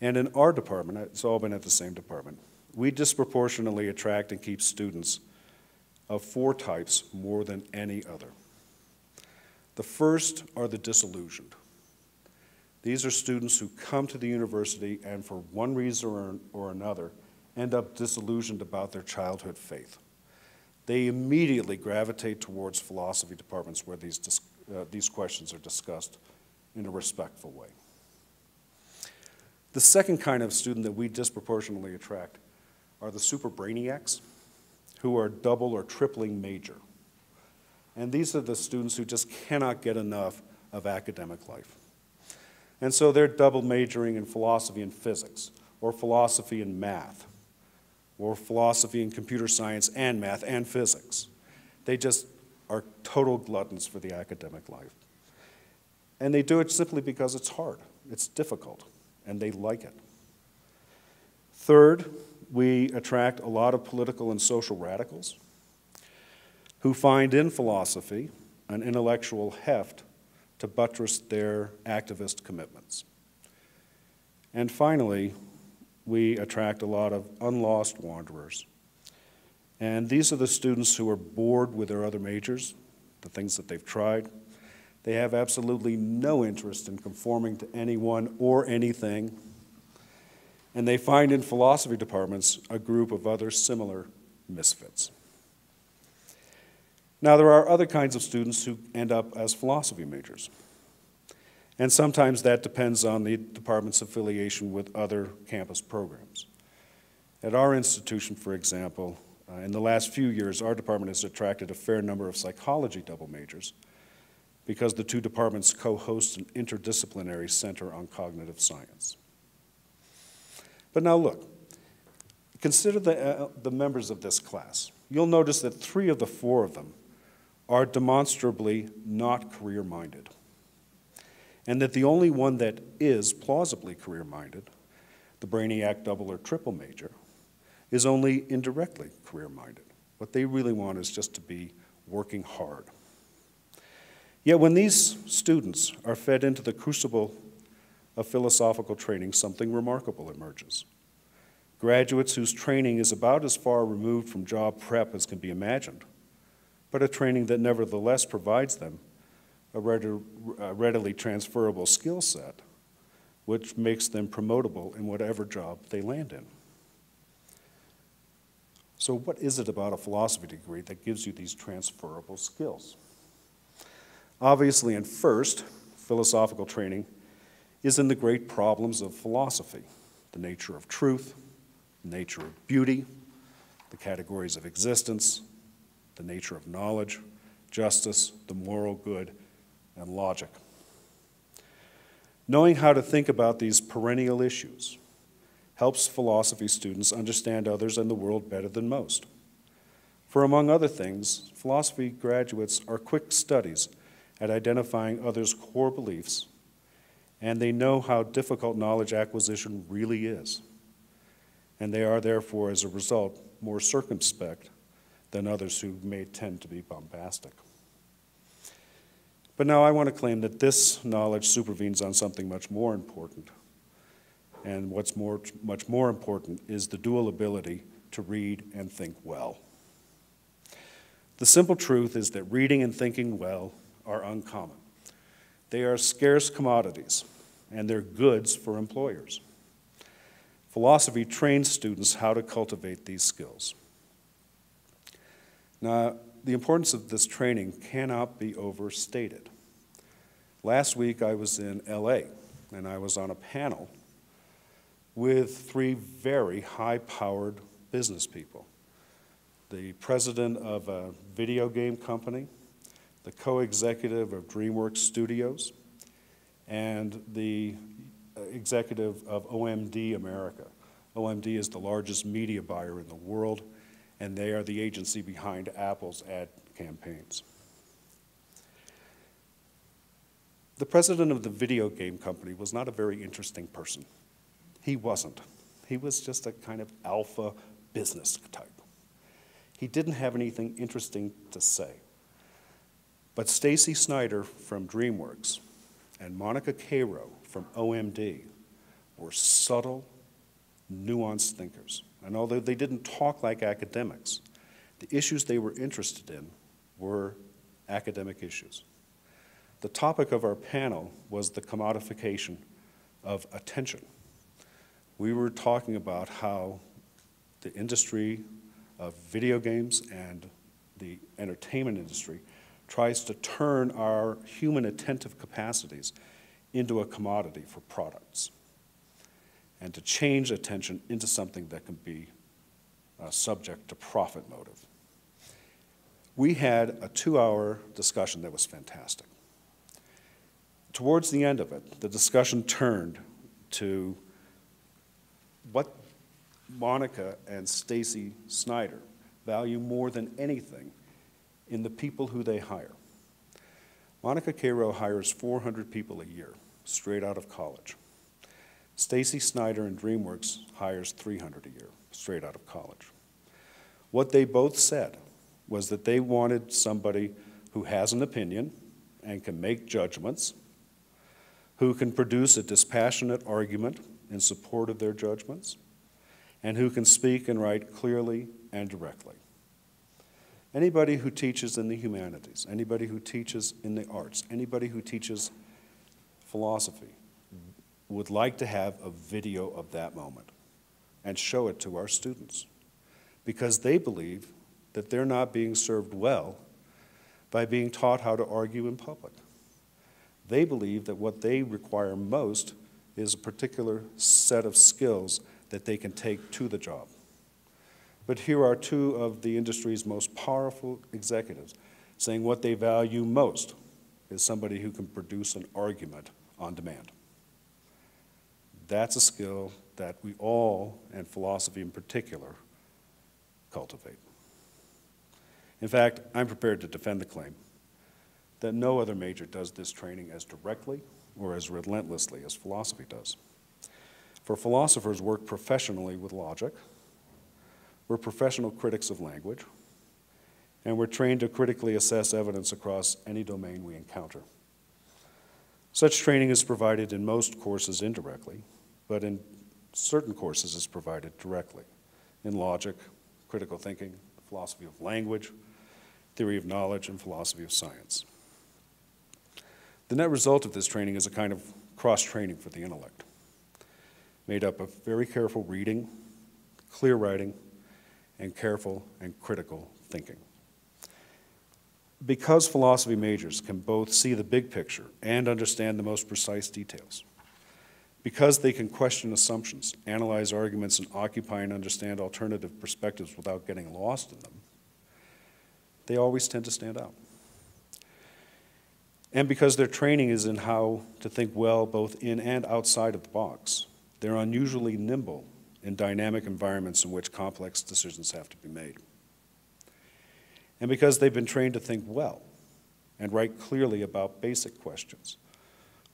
And in our department, it's all been at the same department, we disproportionately attract and keep students of four types more than any other. The first are the disillusioned. These are students who come to the university and for one reason or, another end up disillusioned about their childhood faith. They immediately gravitate towards philosophy departments where these, uh, these questions are discussed in a respectful way. The second kind of student that we disproportionately attract are the super brainiacs who are double or tripling major. And these are the students who just cannot get enough of academic life. And so they're double majoring in philosophy and physics, or philosophy and math, or philosophy and computer science and math and physics. They just are total gluttons for the academic life. And they do it simply because it's hard, it's difficult, and they like it. Third, we attract a lot of political and social radicals who find in philosophy an intellectual heft to buttress their activist commitments. And finally, we attract a lot of unlost wanderers. And these are the students who are bored with their other majors, the things that they've tried. They have absolutely no interest in conforming to anyone or anything. And they find in philosophy departments a group of other similar misfits. Now, there are other kinds of students who end up as philosophy majors. And sometimes that depends on the department's affiliation with other campus programs. At our institution, for example, uh, in the last few years, our department has attracted a fair number of psychology double majors because the two departments co-host an interdisciplinary center on cognitive science. But now look, consider the, uh, the members of this class. You'll notice that three of the four of them are demonstrably not career minded. And that the only one that is plausibly career minded, the Brainiac double or triple major, is only indirectly career minded. What they really want is just to be working hard. Yet when these students are fed into the crucible of philosophical training, something remarkable emerges. Graduates whose training is about as far removed from job prep as can be imagined but a training that nevertheless provides them a readily transferable skill set, which makes them promotable in whatever job they land in. So, what is it about a philosophy degree that gives you these transferable skills? Obviously, and first, philosophical training is in the great problems of philosophy the nature of truth, the nature of beauty, the categories of existence, the nature of knowledge, justice, the moral good, and logic. Knowing how to think about these perennial issues helps philosophy students understand others and the world better than most. For among other things, philosophy graduates are quick studies at identifying others' core beliefs, and they know how difficult knowledge acquisition really is. And they are therefore, as a result, more circumspect than others who may tend to be bombastic. But now I want to claim that this knowledge supervenes on something much more important. And what's more, much more important is the dual ability to read and think well. The simple truth is that reading and thinking well are uncommon. They are scarce commodities, and they're goods for employers. Philosophy trains students how to cultivate these skills. Now, the importance of this training cannot be overstated. Last week I was in LA and I was on a panel with three very high powered business people the president of a video game company, the co executive of DreamWorks Studios, and the executive of OMD America. OMD is the largest media buyer in the world and they are the agency behind Apple's ad campaigns. The president of the video game company was not a very interesting person. He wasn't. He was just a kind of alpha business type. He didn't have anything interesting to say. But Stacey Snider from DreamWorks and Monica Karo from OMD were subtle, nuanced thinkers. And although they didn't talk like academics, the issues they were interested in were academic issues. The topic of our panel was the commodification of attention. We were talking about how the industry of video games and the entertainment industry tries to turn our human attentive capacities into a commodity for products and to change attention into something that can be uh, subject to profit motive. We had a two hour discussion that was fantastic. Towards the end of it, the discussion turned to what Monica and Stacey Snider value more than anything in the people who they hire. Monica Karo hires 400 people a year, straight out of college. Stacey Snider in DreamWorks hires 300 a year, straight out of college. What they both said was that they wanted somebody who has an opinion and can make judgments, who can produce a dispassionate argument in support of their judgments, and who can speak and write clearly and directly. Anybody who teaches in the humanities, anybody who teaches in the arts, anybody who teaches philosophy, would like to have a video of that moment and show it to our students because they believe that they're not being served well by being taught how to argue in public. They believe that what they require most is a particular set of skills that they can take to the job. But here are two of the industry's most powerful executives saying what they value most is somebody who can produce an argument on demand. That's a skill that we all, and philosophy in particular, cultivate. In fact, I'm prepared to defend the claim that no other major does this training as directly or as relentlessly as philosophy does. For philosophers work professionally with logic, we're professional critics of language, and we're trained to critically assess evidence across any domain we encounter. Such training is provided in most courses indirectly, but in certain courses is provided directly in logic, critical thinking, philosophy of language, theory of knowledge, and philosophy of science. The net result of this training is a kind of cross training for the intellect. made up of very careful reading, clear writing, and careful and critical thinking. Because philosophy majors can both see the big picture and understand the most precise details, because they can question assumptions, analyze arguments, and occupy and understand alternative perspectives without getting lost in them, they always tend to stand out. And because their training is in how to think well both in and outside of the box, they're unusually nimble in dynamic environments in which complex decisions have to be made. And because they've been trained to think well and write clearly about basic questions,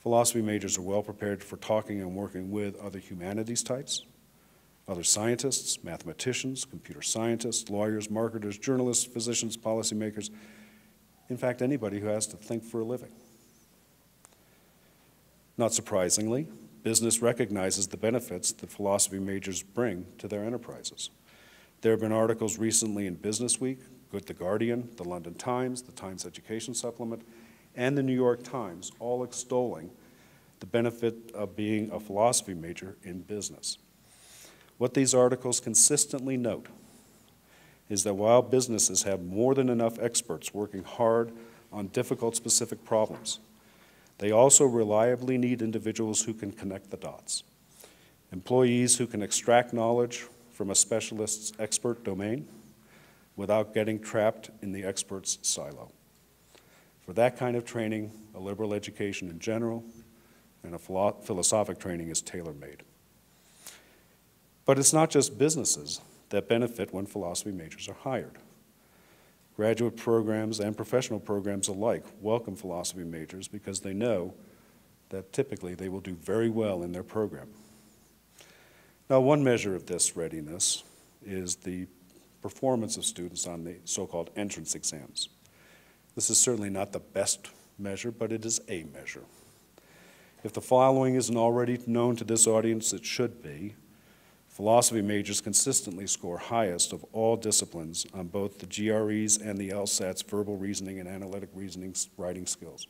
philosophy majors are well prepared for talking and working with other humanities types, other scientists, mathematicians, computer scientists, lawyers, marketers, journalists, physicians, policymakers, in fact, anybody who has to think for a living. Not surprisingly, business recognizes the benefits that philosophy majors bring to their enterprises. There have been articles recently in Business Week, Good The Guardian, the London Times, the Times Education Supplement, and the New York Times, all extolling the benefit of being a philosophy major in business. What these articles consistently note is that while businesses have more than enough experts working hard on difficult specific problems, they also reliably need individuals who can connect the dots, employees who can extract knowledge from a specialist's expert domain without getting trapped in the expert's silo. For that kind of training, a liberal education in general and a philo philosophic training is tailor-made. But it's not just businesses that benefit when philosophy majors are hired. Graduate programs and professional programs alike welcome philosophy majors because they know that typically they will do very well in their program. Now, one measure of this readiness is the performance of students on the so-called entrance exams. This is certainly not the best measure, but it is a measure. If the following isn't already known to this audience, it should be. Philosophy majors consistently score highest of all disciplines on both the GREs and the LSAT's verbal reasoning and analytic reasoning writing skills.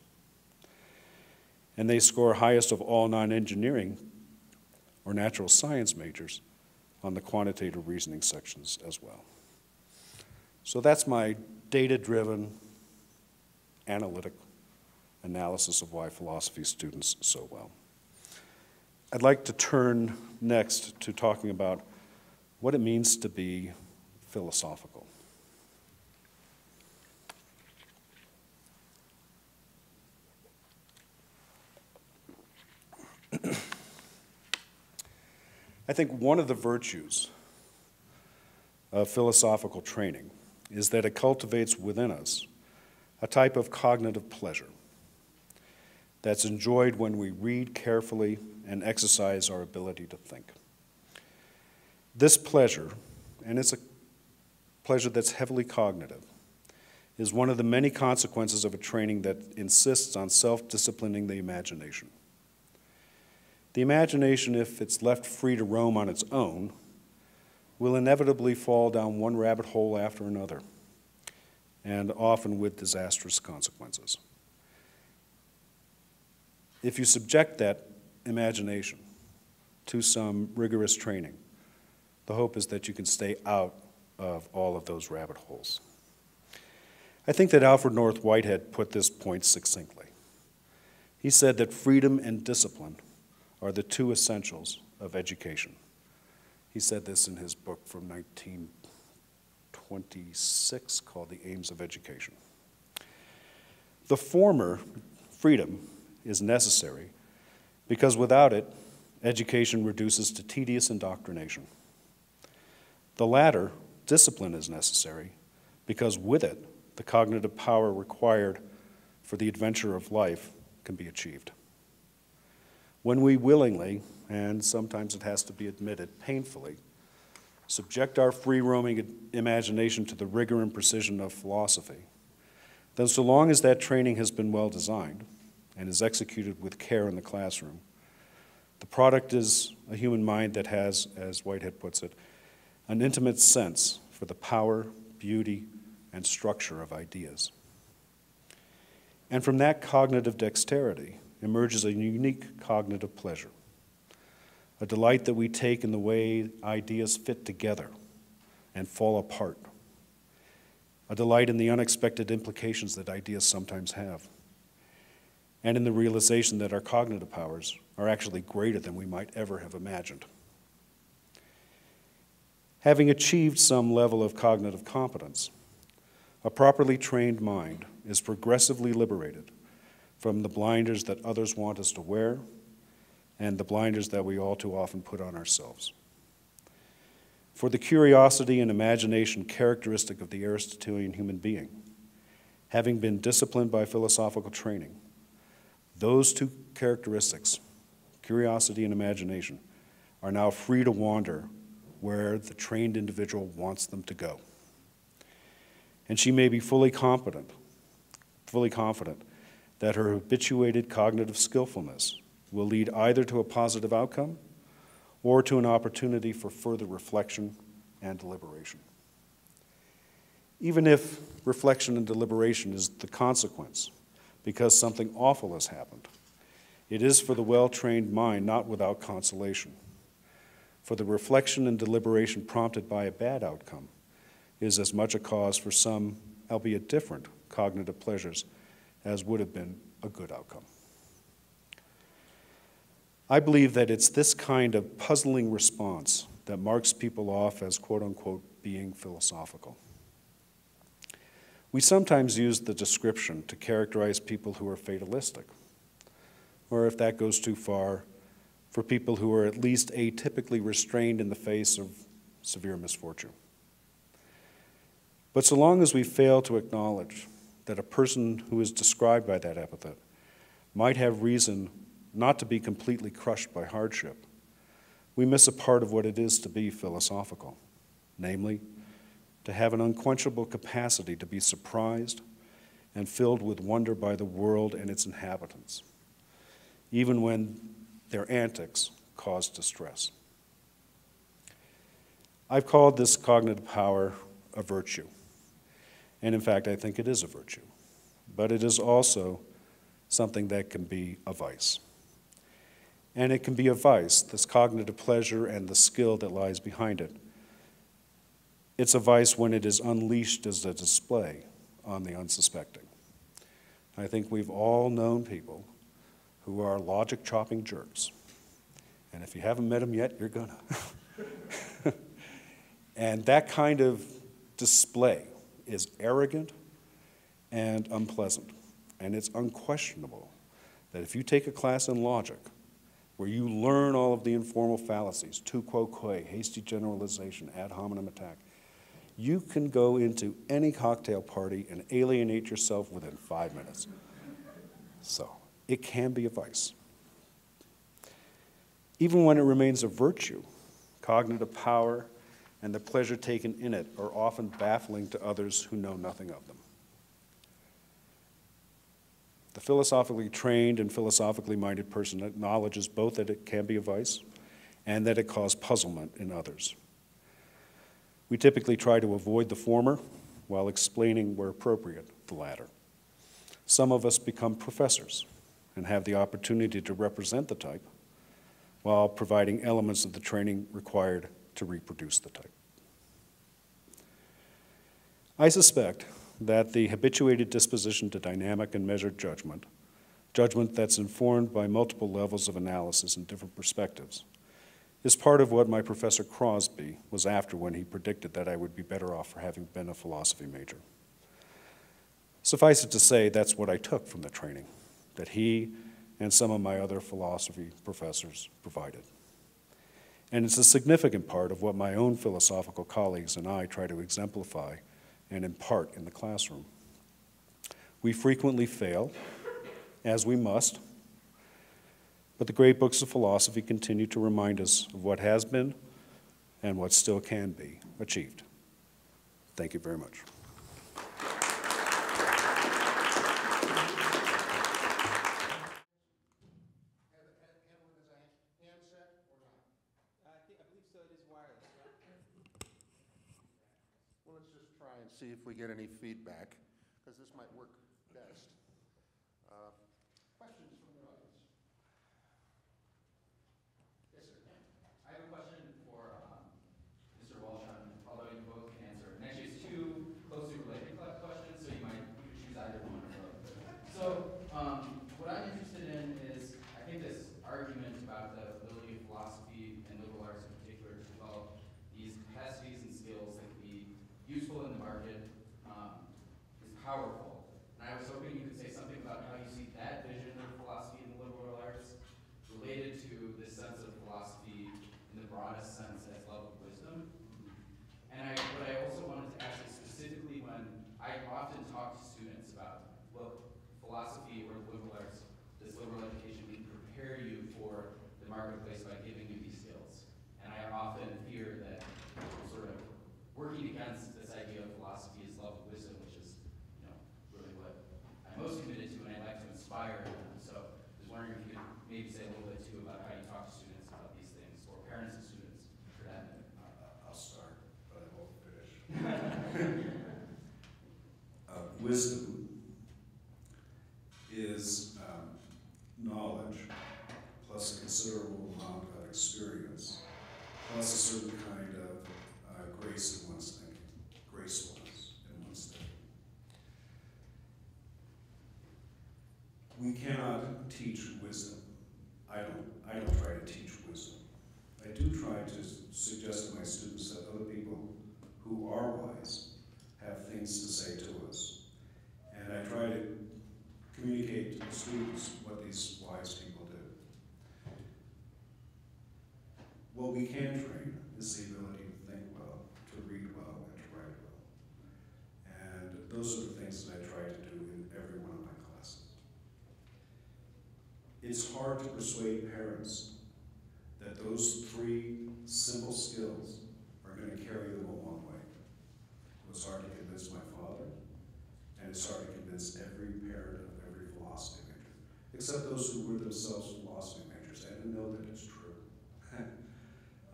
And they score highest of all non-engineering or natural science majors on the quantitative reasoning sections as well. So that's my data-driven analytic analysis of why philosophy students so well. I'd like to turn next to talking about what it means to be philosophical. I think one of the virtues of philosophical training is that it cultivates within us a type of cognitive pleasure that's enjoyed when we read carefully and exercise our ability to think. This pleasure, and it's a pleasure that's heavily cognitive, is one of the many consequences of a training that insists on self disciplining the imagination. The imagination, if it's left free to roam on its own, will inevitably fall down one rabbit hole after another, and often with disastrous consequences. If you subject that imagination to some rigorous training, the hope is that you can stay out of all of those rabbit holes. I think that Alfred North Whitehead put this point succinctly. He said that freedom and discipline are the two essentials of education. He said this in his book from 1926 called The Aims of Education. The former, freedom, is necessary because without it, education reduces to tedious indoctrination. The latter, discipline, is necessary because with it, the cognitive power required for the adventure of life can be achieved. When we willingly, and sometimes it has to be admitted painfully, subject our free roaming imagination to the rigor and precision of philosophy, then so long as that training has been well designed, and is executed with care in the classroom. The product is a human mind that has, as Whitehead puts it, an intimate sense for the power, beauty, and structure of ideas. And from that cognitive dexterity emerges a unique cognitive pleasure, a delight that we take in the way ideas fit together and fall apart, a delight in the unexpected implications that ideas sometimes have, and in the realization that our cognitive powers are actually greater than we might ever have imagined. Having achieved some level of cognitive competence, a properly trained mind is progressively liberated from the blinders that others want us to wear and the blinders that we all too often put on ourselves. For the curiosity and imagination characteristic of the Aristotelian human being, having been disciplined by philosophical training, those two characteristics, curiosity and imagination, are now free to wander where the trained individual wants them to go. And she may be fully competent, fully confident that her habituated cognitive skillfulness will lead either to a positive outcome or to an opportunity for further reflection and deliberation. Even if reflection and deliberation is the consequence because something awful has happened, it is for the well trained mind not without consolation. For the reflection and deliberation prompted by a bad outcome is as much a cause for some, albeit different, cognitive pleasures as would have been a good outcome. I believe that it's this kind of puzzling response that marks people off as quote unquote being philosophical. We sometimes use the description to characterize people who are fatalistic, or if that goes too far, for people who are at least atypically restrained in the face of severe misfortune. But so long as we fail to acknowledge that a person who is described by that epithet might have reason not to be completely crushed by hardship, we miss a part of what it is to be philosophical, namely, to have an unquenchable capacity to be surprised and filled with wonder by the world and its inhabitants, even when their antics cause distress. I've called this cognitive power a virtue. And in fact, I think it is a virtue. But it is also something that can be a vice. And it can be a vice, this cognitive pleasure and the skill that lies behind it. It's a vice when it is unleashed as a display on the unsuspecting. I think we've all known people who are logic chopping jerks. And if you haven't met them yet, you're gonna. and that kind of display is arrogant and unpleasant. And it's unquestionable that if you take a class in logic, where you learn all of the informal fallacies, tu quoque, hasty generalization, ad hominem attack, you can go into any cocktail party and alienate yourself within five minutes. So it can be a vice. Even when it remains a virtue, cognitive power and the pleasure taken in it are often baffling to others who know nothing of them. The philosophically trained and philosophically minded person acknowledges both that it can be a vice and that it causes puzzlement in others. We typically try to avoid the former while explaining where appropriate the latter. Some of us become professors and have the opportunity to represent the type while providing elements of the training required to reproduce the type. I suspect that the habituated disposition to dynamic and measured judgment, judgment that's informed by multiple levels of analysis and different perspectives, is part of what my Professor Crosby was after when he predicted that I would be better off for having been a philosophy major. Suffice it to say, that's what I took from the training that he and some of my other philosophy professors provided. And it's a significant part of what my own philosophical colleagues and I try to exemplify and impart in the classroom. We frequently fail, as we must, but the great books of philosophy continue to remind us of what has been and what still can be achieved. Thank you very much. Well, let's just try and see if we get any feedback, because this might work best. Uh, Questions from the audience? Yes, sir. inspire in them. So I was wondering if you could maybe say a little bit too about how you talk to students about these things, or parents and students, for that matter. I'll start, but I won't finish. Uh, Wisdom is um, knowledge plus a considerable amount of experience, plus a certain kind of uh, grace in one's thinking, gracefulness in one's thinking. We cannot teach wisdom. I don't, I don't try to teach wisdom. I do try to s- suggest to my students that other people who are wise have things to say to us. And I try to communicate to the students what these wise people do. What we can train is the ability to think well, to read well, and to write well. And those are the things that I try to do in every one of my classes. It's hard to persuade parents that those three simple skills are going to carry them a long way. It was hard to convince my father, and it's hard to convince every parent of every philosophy major, except those who were themselves philosophy majors and who know that it's true.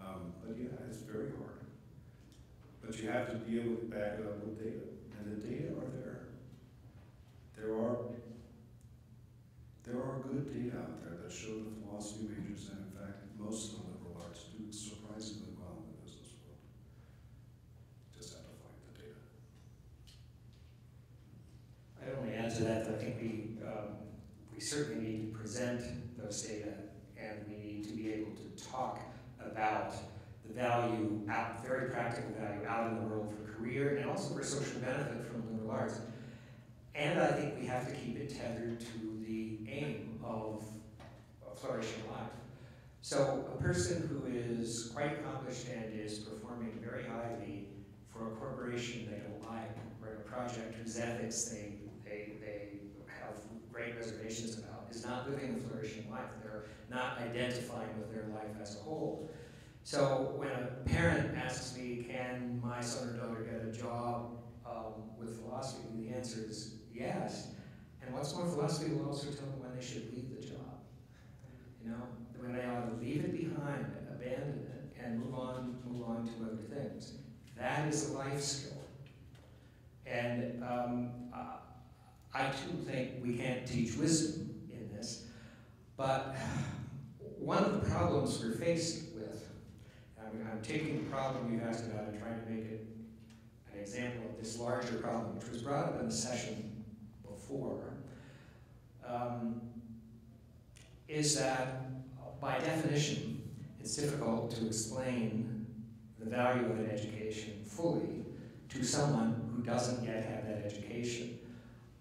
um, but yeah, it's very hard. But you have to be able to back it up with data, and the data are there. There are there are good data out there that show the philosophy majors, and in fact, most of the liberal arts do surprisingly well in the business world. Just have to find the data. I'd only add to that, that I think we, um, we certainly need to present those data, and we need to be able to talk about the value, very practical value out in the world for career and also for social benefit from liberal arts. And I think we have to keep it tethered to the aim of a flourishing life. So a person who is quite accomplished and is performing very highly for a corporation they don't like, or a project whose ethics they, they, they have great reservations about, is not living a flourishing life. They're not identifying with their life as a whole. So when a parent asks me, can my son or daughter get a job um, with philosophy, the answer is yes. And what's more, philosophy will also tell them when they should leave the job. You know, when they ought to leave it behind, abandon it, and move on, move on to other things. That is a life skill. And um, uh, I too think we can't teach wisdom in this, but one of the problems we're faced with, I'm, I'm taking the problem you've asked about and trying to make it an example of this larger problem, which was brought up in the session before, um, is that by definition, it's difficult to explain the value of an education fully to someone who doesn't yet have that education.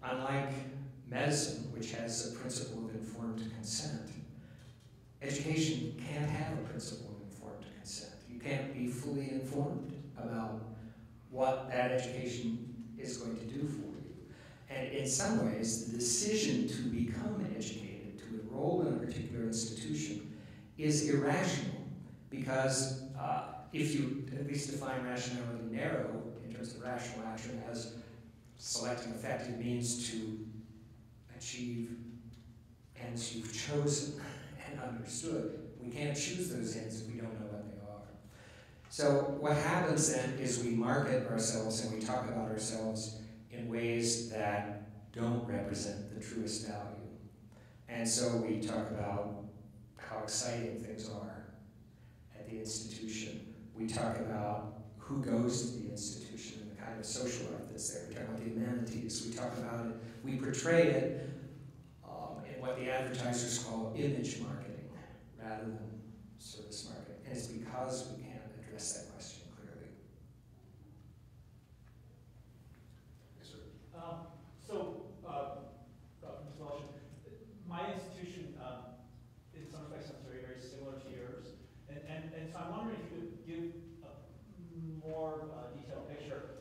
Unlike medicine, which has a principle of informed consent, education can't have a principle of informed consent. You can't be fully informed about what that education is going to do for you. And in some ways, the decision to become educated, to enroll in a particular institution, is irrational because uh, if you at least define rationality narrow in terms of rational action as selecting effective means to achieve ends you've chosen and understood, we can't choose those ends if we don't know what they are. So what happens then is we market ourselves and we talk about ourselves in ways that don't represent the truest value. And so we talk about how exciting things are at the institution. We talk about who goes to the institution and the kind of social life that's there. We talk about the amenities. We talk about it. We portray it um, in what the advertisers call image marketing rather than service marketing. And it's because we can't address that question clearly. Yes, sir. Um, So, uh, uh, Ms. Welch, my institution, um, in some respects, is very, very similar to yours. And, and, and so I'm wondering if you could give a more uh, detailed picture.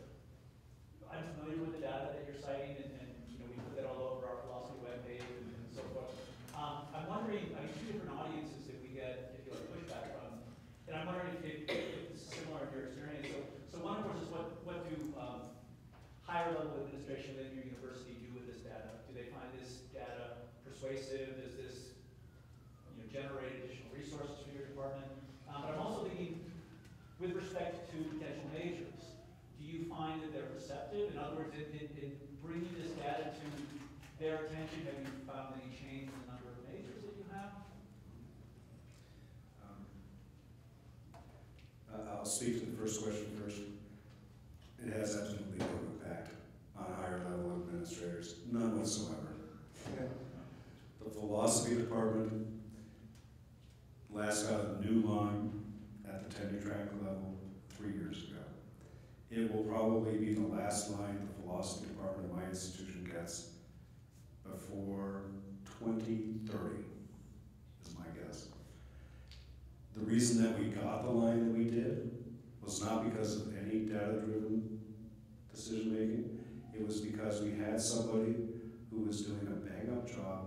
I'm familiar with the data that you're citing, and, and you know, we put that all over our philosophy webpage and, and so forth. Um, I'm wondering, I mean, two different audiences that we get, if you like, pushback from, and I'm wondering if, it, if this similar in your experience. So, so one, of course, is what, what do um, higher level administration within your university do with this data? Do they find this data persuasive? Does this you know, generate additional resources for your department? Um, but I'm also thinking with respect to potential majors you find that they're receptive? In other words, in, in bringing this data to their attention, have you found any change in the number of majors that you have? Um, I'll speak to the first question first. It has absolutely no impact on higher level administrators, none whatsoever. The philosophy department last got a new line at the tenure track level three years. It will probably be the last line the philosophy department of my institution gets before twenty thirty, is my guess. The reason that we got the line that we did was not because of any data-driven decision-making. It was because we had somebody who was doing a bang-up job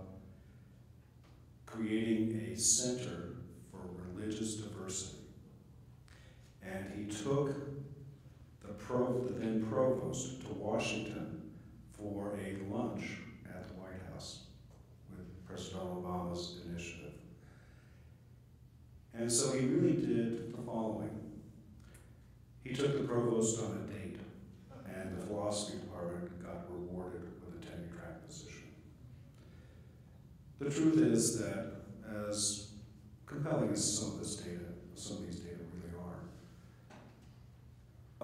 creating a center for religious diversity. And he took the pro, the then provost to Washington for a lunch at the White House with President Obama's initiative. And so he really did the following. He took the provost on a date, and the philosophy department got rewarded with a tenure track position. The truth is that as compelling as some of this data, some of these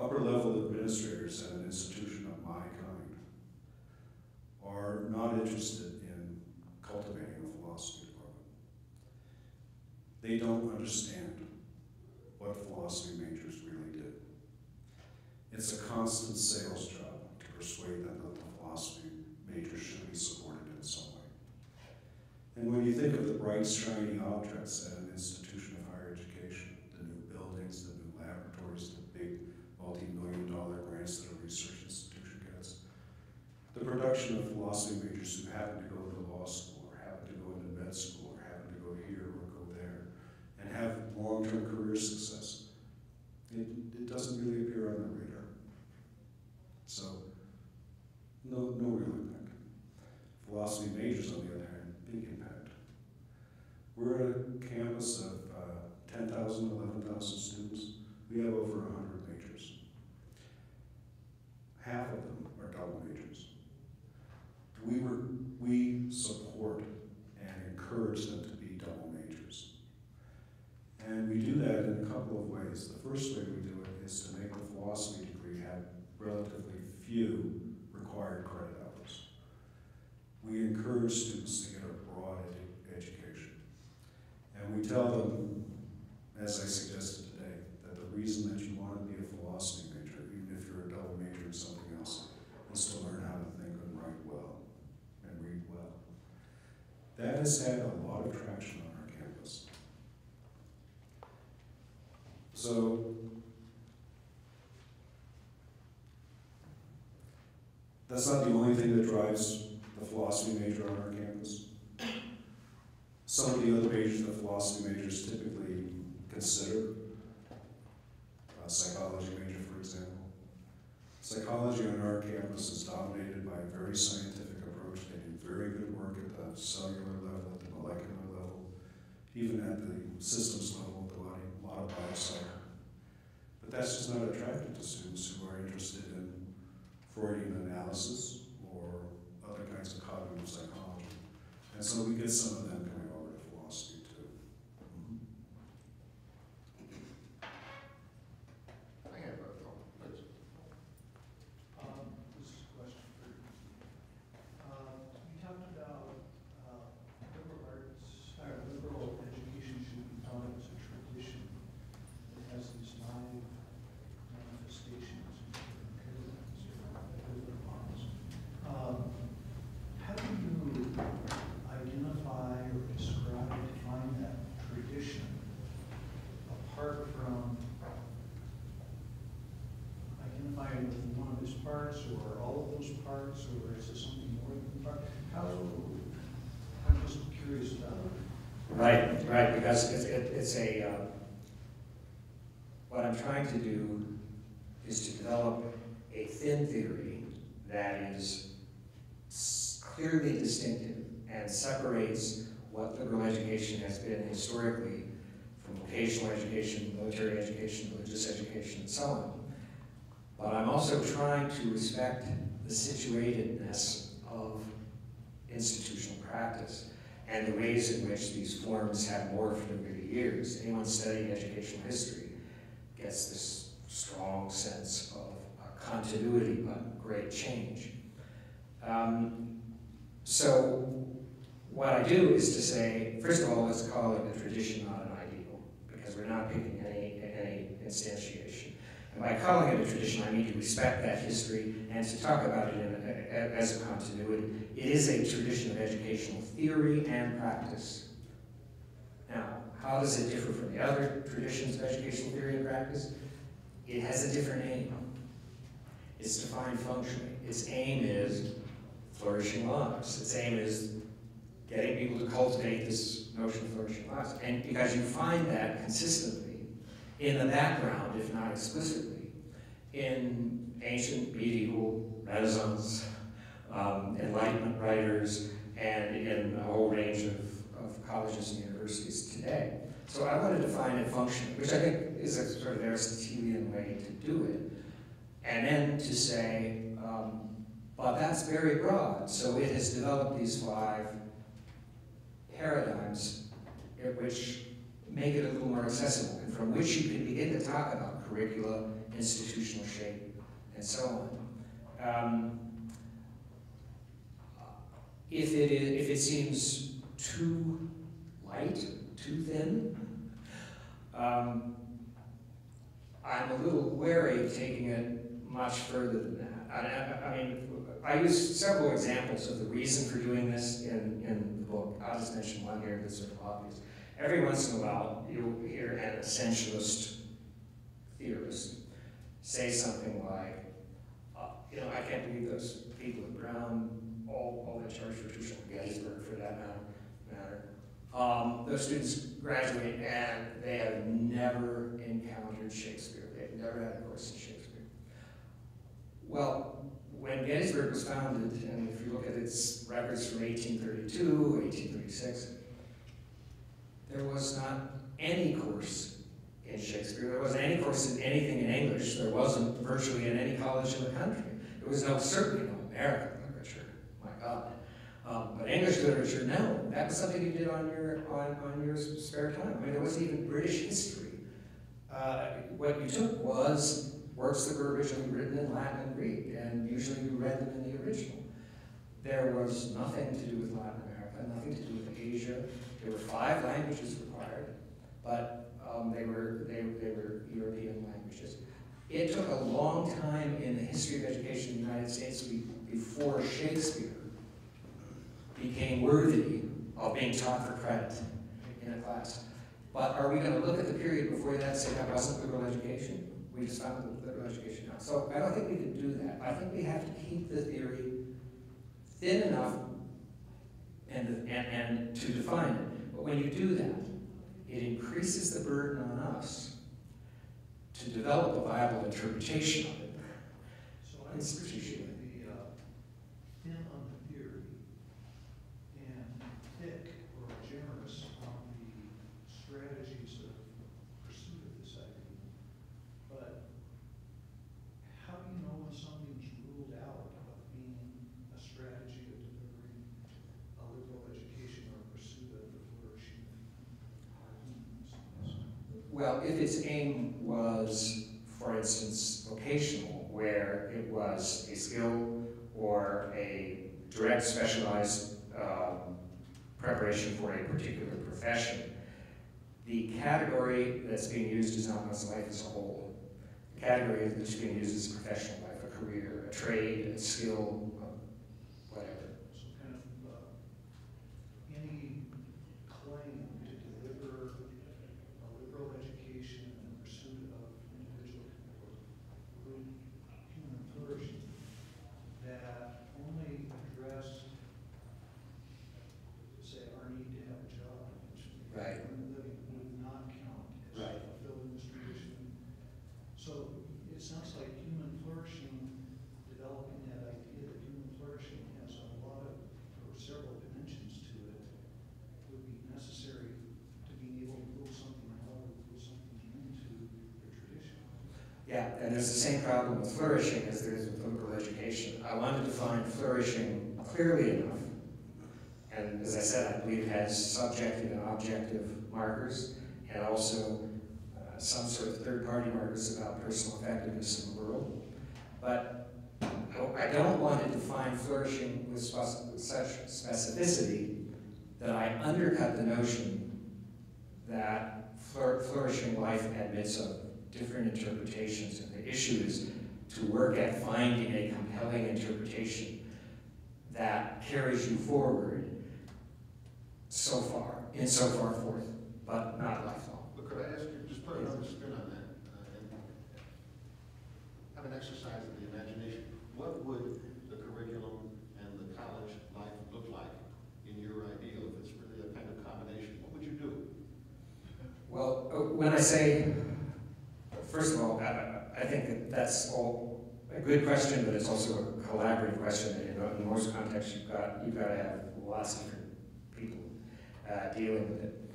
upper level administrators at an institution of my kind are not interested in cultivating a philosophy department. They don't understand what philosophy majors really do. It's a constant sales job to persuade them that the philosophy majors should be supported in some way. And when you think of the bright, shiny objects at an institution of higher education, the new buildings, the new laboratories, the big multi-million dollar grants that a research institution gets, the production of philosophy majors who happen to go to law school, or happen to go into med school, or happen to go here or go there, and have long-term career success, it, it doesn't really appear on the radar. So, no, no real impact. Philosophy majors, on the other hand, big impact. We're a campus of uh, 10,000, 11,000 students. We have over 100 majors. Half of them are double majors. We were, we support and encourage them to be double majors. And we do that in a couple of ways. The first way we do it is to make the philosophy degree have relatively few required credit hours. We encourage students to get a broad edu- education. And we tell them, as I suggested today, that the reason that you want to be a philosophy major, even if you're a double major in something else, is to learn how to think and write well and read well. That has had a lot of traction on our campus. So, that's not the only thing that drives the philosophy major on our campus. Some of the other majors that philosophy majors typically consider, uh, psychology major, for example. Psychology on our campus is dominated by a very scientific very good work at the cellular level, at the molecular level, even at the systems level, of the body, a lot of biopsych. But that's just not attractive to students who are interested in Freudian analysis or other kinds of cognitive psychology. And so we get some of them coming over to philosophy too. Mhm. I have a, oh, please. Um, this is a question for you. Uh, you talked about, uh, liberal arts, or liberal education should be thought of as a tradition. It has these live manifestations and paradigms or different models. Um, how do you identify or describe, define that tradition apart from identifying with one of its parts, or all of those parts, or is it something more than part? How, I'm just curious about it. Right, right, because it's, it- it's a, uh, what I'm trying to do is to develop a thin theory that is s- clearly distinctive and separates what liberal education has been historically from vocational education, military education, religious education, and so on. But I'm also trying to respect the situatedness of institutional practice and the ways in which these forms have morphed over the years. Anyone studying educational history gets this strong sense of continuity but great change. Um, so what I do is to say, first of all, let's call it a tradition, not an ideal, because we're not picking any, any instantiation. And by calling it a tradition, I mean to respect that history and to talk about it a, a, as a continuity. It is a tradition of educational theory and practice. Now, how does it differ from the other traditions of educational theory and practice? It has a different aim. It's defined functionally. Its aim is flourishing lives. Its aim is getting people to cultivate this notion of flourishing lives. And because you find that consistently in the background, if not explicitly, in ancient, medieval, Renaissance, um, Enlightenment writers, and in a whole range of, of colleges and universities today. So I wanted to find a function, which I think is a sort of Aristotelian way to do it. And then to say, um, but that's very broad, so it has developed these five paradigms which make it a little more accessible, and from which you can begin to talk about curricula, institutional shape, and so on. Um, if it, is, if it seems too light, too thin, um, I'm a little wary of taking it much further than that. I, I, I mean, I use several examples of the reason for doing this in, in book. I'll just mention one here that's sort of obvious. Every once in a while, you'll hear an essentialist theorist say something like, uh, you know, I can't believe those people at Brown, all, all the charge for tuition, Gettysburg for that matter. Um, those students graduate and they have never encountered Shakespeare. They've never had a course in Shakespeare. Well, when Gettysburg was founded, and if you look at its records from 1832, 1836, there was not any course in Shakespeare. There wasn't any course in anything in English. There wasn't virtually in any college in the country. There was no, certainly no American literature, my God. Um, but English literature, no. That was something you did on your, on, on your spare time. I mean, there wasn't even British history. Uh, what you took was works that were originally written in Latin and Greek, and usually you read them in the original. There was nothing to do with Latin America, nothing to do with Asia. There were five languages required, but um, they, were, they, they were European languages. It took a long time in the history of education in the United States before Shakespeare became worthy of being taught for credit in a class. But are we going to look at the period before that and say that wasn't liberal education? We just found the liberal education now. So I don't think we can do that. I think we have to keep the theory thin enough and, and, and to define it. But when you do that, it increases the burden on us to develop a viable interpretation of it. So I appreciate the, uh, thin on the theory and thick or generous on the strategies of pursuit of this idea. But how do you know when something's ruled out of being a strategy of delivering a liberal education or pursuit of the flourishing of our humans? Well, if its aim was, for instance, vocational, where it was a skill or a direct specialized um, preparation for a particular profession, the category that's being used is not one's life as a whole. The category that's being used is professional life, a career, a trade, a skill, um, whatever. So kind of, uh, any claim to deliver a liberal education and the pursuit of individual or group human flourishing that only address, say, our need to have a job, which we Right. earn a living would not count as Right. fulfilling this tradition. So it sounds like human flourishing, developing that idea that Yeah, and there's the same problem with flourishing as there is with liberal education. I wanted to define flourishing clearly enough. And as I said, I believe it has subjective and objective markers, and also uh, some sort of third-party markers about personal effectiveness in the world. But I don't want to define flourishing with such specificity that I undercut the notion that flourishing life admits of different interpretations, and the issue is to work at finding a compelling interpretation that carries you forward so far, in so far forth, but not lifelong. But could I ask you, just put another spin on that, uh, and have an exercise of the imagination. What would the curriculum and the college life look like in your ideal, if it's really a kind of combination? What would you do? Well, uh, when I say, first of all, I, I think that that's all a good question, but it's also a collaborative question. And in, most contexts, you've got, you've got to have lots of different people uh, dealing with it.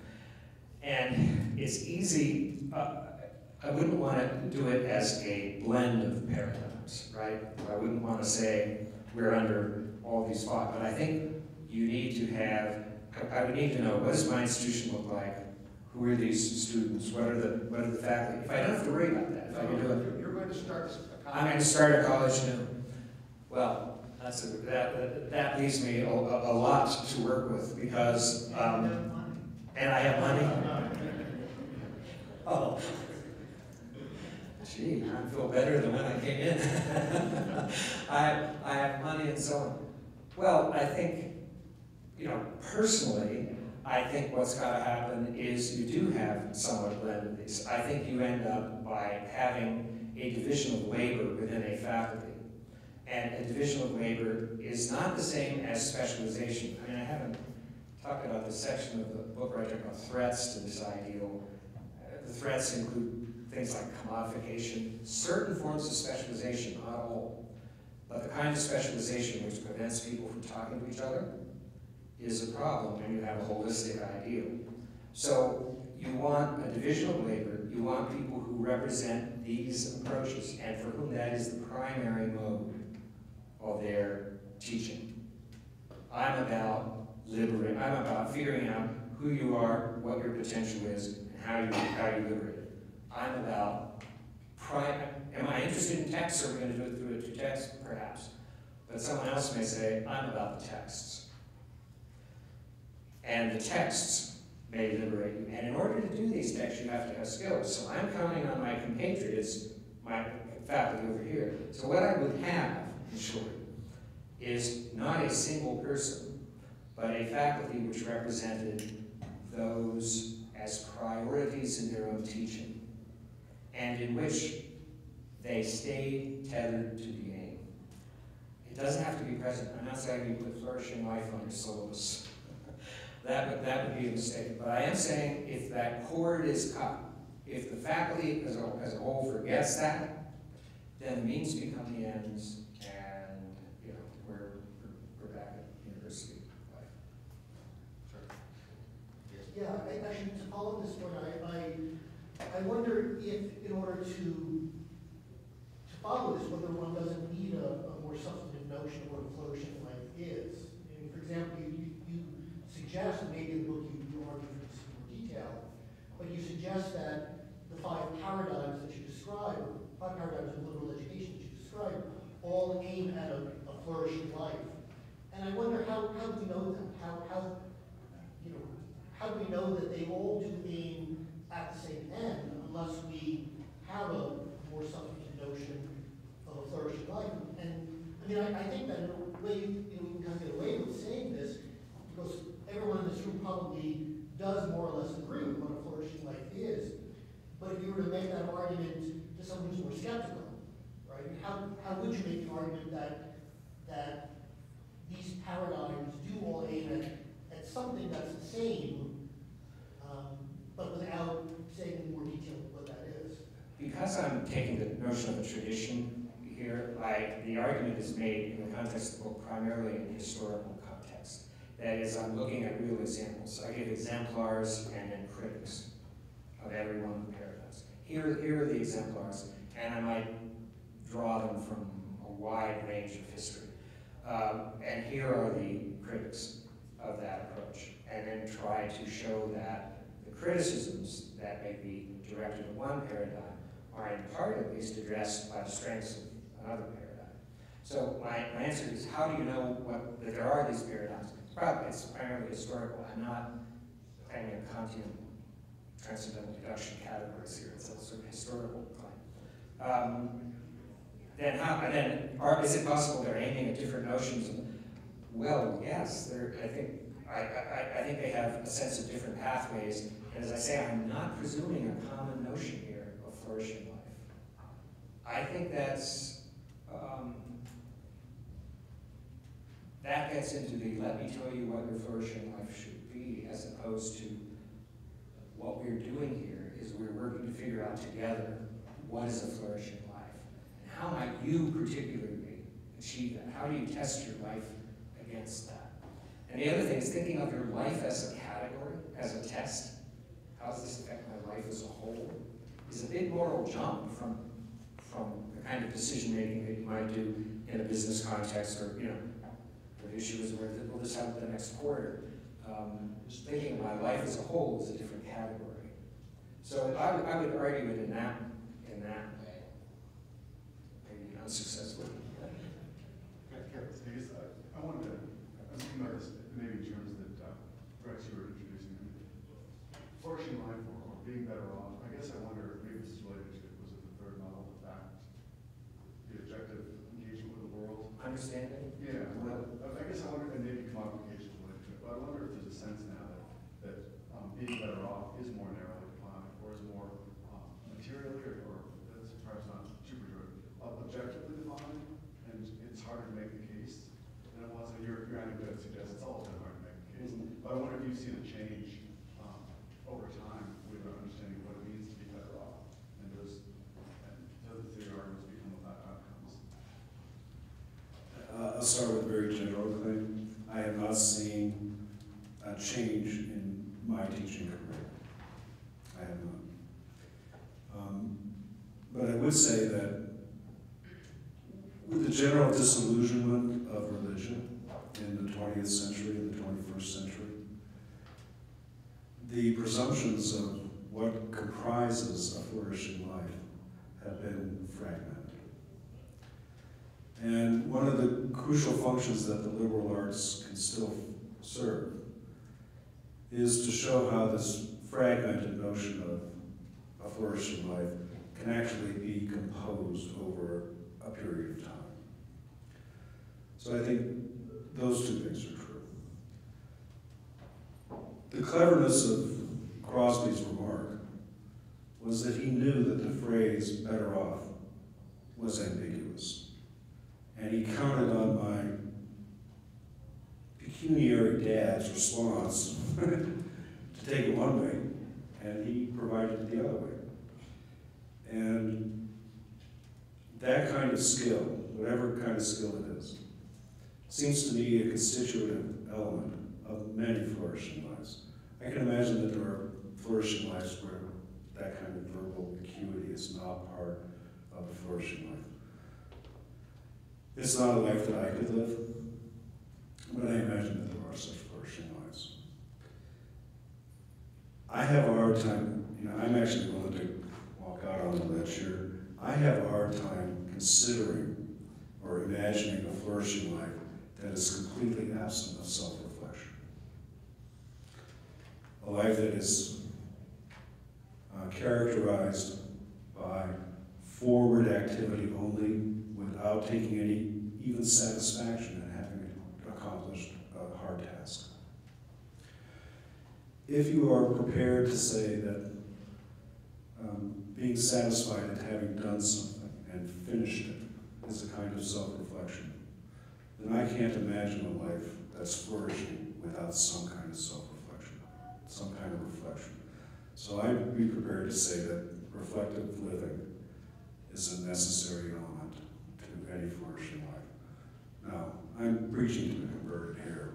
And it's easy, uh, I wouldn't want to do it as a blend of paradigms, right? I wouldn't want to say we're under all these thoughts, but I think you need to have, I would need to know, what does my institution look like? Who are these students? What are the, what are the faculty? If I don't have to worry about that, if I can do it. You're- You're going to start a college. I'm going to start a college new. Well, that's, a- that, that- that leaves me a, a a lot to work with because, um, and I have money. Oh. Gee, I feel better than when I came in. I, I have money and so on. Well, I think, you know, personally, I think what's gotta happen is you do have somewhat blend of these. I think you end up by having a division of labor within a faculty. And a division of labor is not the same as specialization. I mean, I haven't talked about this section of the book where I talk about threats to this ideal. The threats include things like commodification, certain forms of specialization, not all. But the kind of specialization which prevents people from talking to each other is a problem when you have a holistic ideal. So you want a division of labor, you want people who represent these approaches, and for whom that is the primary mode of their teaching. I'm about liberating, I'm about figuring out who you are, what your potential is, and how you, how you liberate it. I'm about, pri- am I interested in text, or are we gonna do it through a text? Perhaps. But someone else may say, I'm about the texts. And the texts may liberate you. And in order to do these texts, you have to have skills. So I'm counting on my compatriots, my faculty over here. So what I would have, in short, is not a single person, but a faculty which represented those as priorities in their own teaching, and in which they stayed tethered to the aim. It doesn't have to be present. I'm not saying you put flourishing life on your syllabus. That would, that would be a mistake. But I am saying if that cord is cut, if the faculty as a, as a whole forgets that, then the means become the ends, and, you know, we're, we're, we're back at university life. Sure. Yeah, I, actually, to follow this one, I, I, I wonder if, in order to, to follow this, whether one doesn't need a, a more substantive notion of what a flourishing life is. I mean, for example, you, you suggest, and maybe in the book you, you argue for this in more detail, but you suggest that the five paradigms that you describe, five paradigms of liberal education that you describe, all aim at a, a flourishing life. And I wonder how, how do we know that? How, how, you know, how do we know that they all do aim at the same end unless we have a more substantive notion of a flourishing life? And, I mean, I, I think that in a way, you know, we can kind of get away with saying this everyone in this room probably does more or less agree with what a flourishing life is. But if you were to make that argument to someone who's more skeptical, right, how, how would you make the argument that, that these paradigms do all aim at, at something that's the same, um, but without saying in more detail what that is. Because I'm taking the notion of a tradition here, I, the argument is made in the context of the book primarily in historical. That is, I'm looking at real examples. I give exemplars and then critics of every one of the paradigms. Here, here are the exemplars, and I might draw them from a wide range of history. Um, and here are the critics of that approach, and then try to show that the criticisms that may be directed at one paradigm are in part at least addressed by the strengths of another paradigm. So my, my answer is, how do you know what, that there are these paradigms? It's primarily historical. I'm not claiming a Kantian transcendental deduction categories here. It's a sort of historical claim. Um, then how, and then are, is it possible they're aiming at different notions? Well, yes, I think, I, I, I think they have a sense of different pathways. And as I say, I'm not presuming a common notion here of flourishing life. I think that's, um, that gets into the, let me tell you what your flourishing life should be, as opposed to what we're doing here is we're working to figure out together what is a flourishing life. And how might you particularly achieve that? How do you test your life against that? And the other thing is thinking of your life as a category, as a test. How does this affect my life as a whole? Is a big moral jump from, from the kind of decision making that you might do in a business context or, you know, the issue is where will this happen the next quarter? Um, just thinking of my life as a whole is a different category. So I would, I would argue it in that, in that way. Maybe unsuccessfully. I, wanted to, maybe in terms that, uh, Rex, you were introducing, flourishing life or, or being better off, I guess I wonder, if maybe this is related to, was it the third model, the fact, the objective engagement with the world? Understanding? Yeah, Well, I, I guess I wonder, and maybe commodification is related to it, but I wonder if there's a sense now that, that, um, being better off is more narrowly defined, or is more, um, materially, or, or, that's perhaps not super true, objectively defined, and it's harder to make the case than it was, and your, your anecdote suggests it's always been hard to make the case. But I wonder if you've seen a change, um, over time with our understanding of what it means to be better off, and does, and the theory arguments become about outcomes? Uh, I'll start with a very general thing. I have not seen a change in my teaching career. I have not. Um, But I would say that with the general disillusionment of religion in the twentieth century and the twenty-first century, the presumptions of what comprises a flourishing life have been fragmented. And one of the crucial functions that the liberal arts can still serve is to show how this fragmented notion of a flourishing life can actually be composed over a period of time. So I think those two things are true. The cleverness of Crosby's remark was that he knew that the phrase better off was ambiguous. And he counted on my pecuniary dad's response to take it one way, and he provided the other way. And that kind of skill, whatever kind of skill it is, seems to me a constitutive element of many flourishing lives. I can imagine that there are flourishing lives where that kind of verbal acuity is not part of a flourishing life. It's not a life that I could live, but I imagine that there are such lives. I have a hard time, you know, I'm actually willing to walk out on the ledge here. I have a hard time considering or imagining a flourishing life that is completely absent of self-reflection. A life that is uh, characterized by forward activity only without taking any even satisfaction in having accomplished a hard task. If you are prepared to say that um, being satisfied at having done something and finished it is a kind of self-reflection, then I can't imagine a life that's flourishing without some kind of self-reflection, some kind of reflection. So I'd be prepared to say that reflective living is a necessary element to any flourishing life. Now, I'm preaching to the converted here.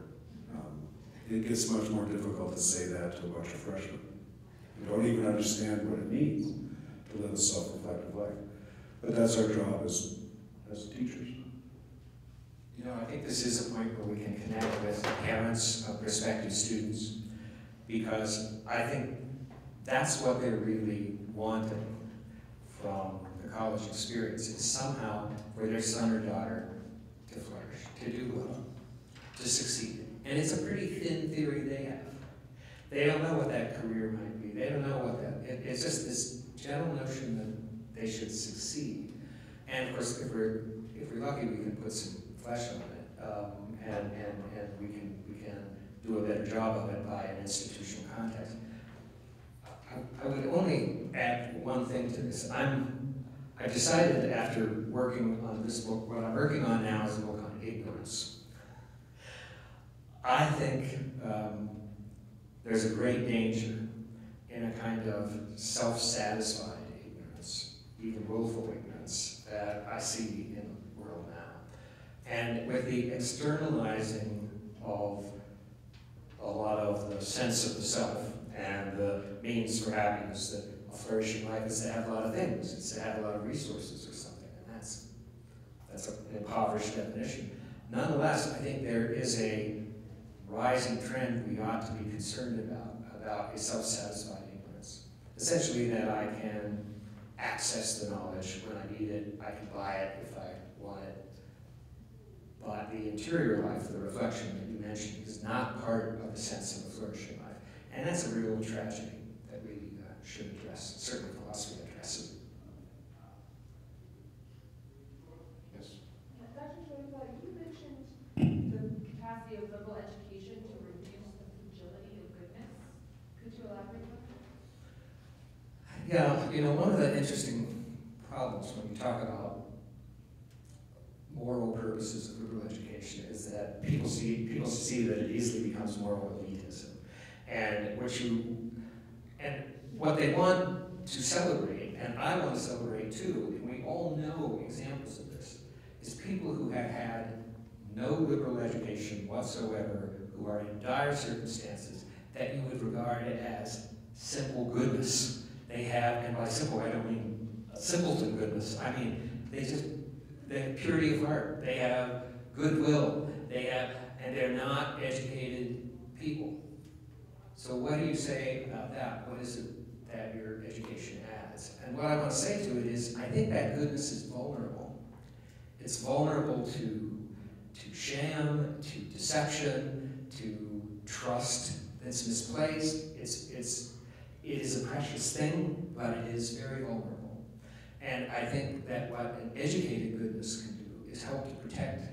It gets much more difficult to say that to a bunch of freshmen who don't even understand what it means to live a self-reflective life. But that's our job as, as teachers. You know, I think this is a point where we can connect with parents of prospective students, because I think that's what they're really wanting from the college experience, is somehow for their son or daughter to flourish, to do well, to succeed. And it's a pretty thin theory they have. They don't know what that career might be, they don't know what that, it, it's just this general notion that they should succeed. And of course, if we're, if we're lucky, we can put some flesh on it, um, and, and, and we can, we can do a better job of it by an institutional context. I, I would only add one thing to this. I'm, I've decided after working on this book, what I'm working on now is a book on ignorance. I think um, there's a great danger in a kind of self-satisfied ignorance, even willful ignorance, that I see in the world now. And with the externalizing of a lot of the sense of the self and the means for happiness that a flourishing life is to have a lot of things, it's to have a lot of resources or something, and that's, that's an impoverished definition. Nonetheless, I think there is a rising trend we ought to be concerned about, about a self-satisfied ignorance. Essentially that I can access the knowledge when I need it, I can buy it if I want it. But the interior life, the reflection that you mentioned, is not part of the sense of a flourishing life. And that's a real tragedy that we uh, should address, certainly philosophy addresses. Yes. Dr. Schoenfeld, you mentioned the capacity of liberal education to reduce the fragility of goodness. Could you elaborate on that? Yeah, you know, one of the interesting problems when you talk about moral purposes of liberal education is that people see people see that it easily becomes moral elitism, and what you and what they want to celebrate, and I want to celebrate too, and we all know examples of this, is people who have had no liberal education whatsoever, who are in dire circumstances that you would regard as simple goodness. They have, and by simple I don't mean uh, simpleton goodness, I mean they just they have purity of heart, they have goodwill, they have, and they're not educated people. So what do you say about that? What is it that your education adds? And what I want to say to it is, I think that goodness is vulnerable. It's vulnerable to, to sham, to deception, to trust that's misplaced. It's, it's, it is a precious thing, but it is very vulnerable. And I think that what an educated goodness can do is help to protect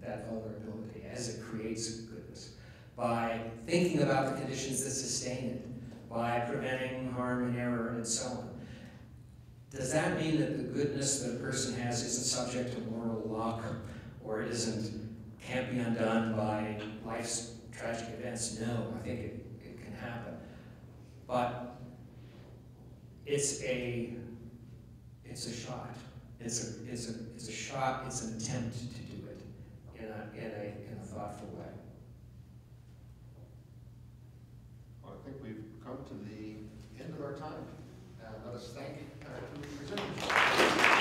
that vulnerability as it creates goodness by thinking about the conditions that sustain it, by preventing harm and error and so on. Does that mean that the goodness that a person has isn't subject to moral luck or isn't, can't be undone by life's tragic events? No, I think it, it can happen. But it's a it's a shot. It's a, it's a, it's a shot, it's an attempt to do it in a, in a, in a thoughtful way. Well, I think we've come to the end of our time. Uh, Let us thank our two presenters.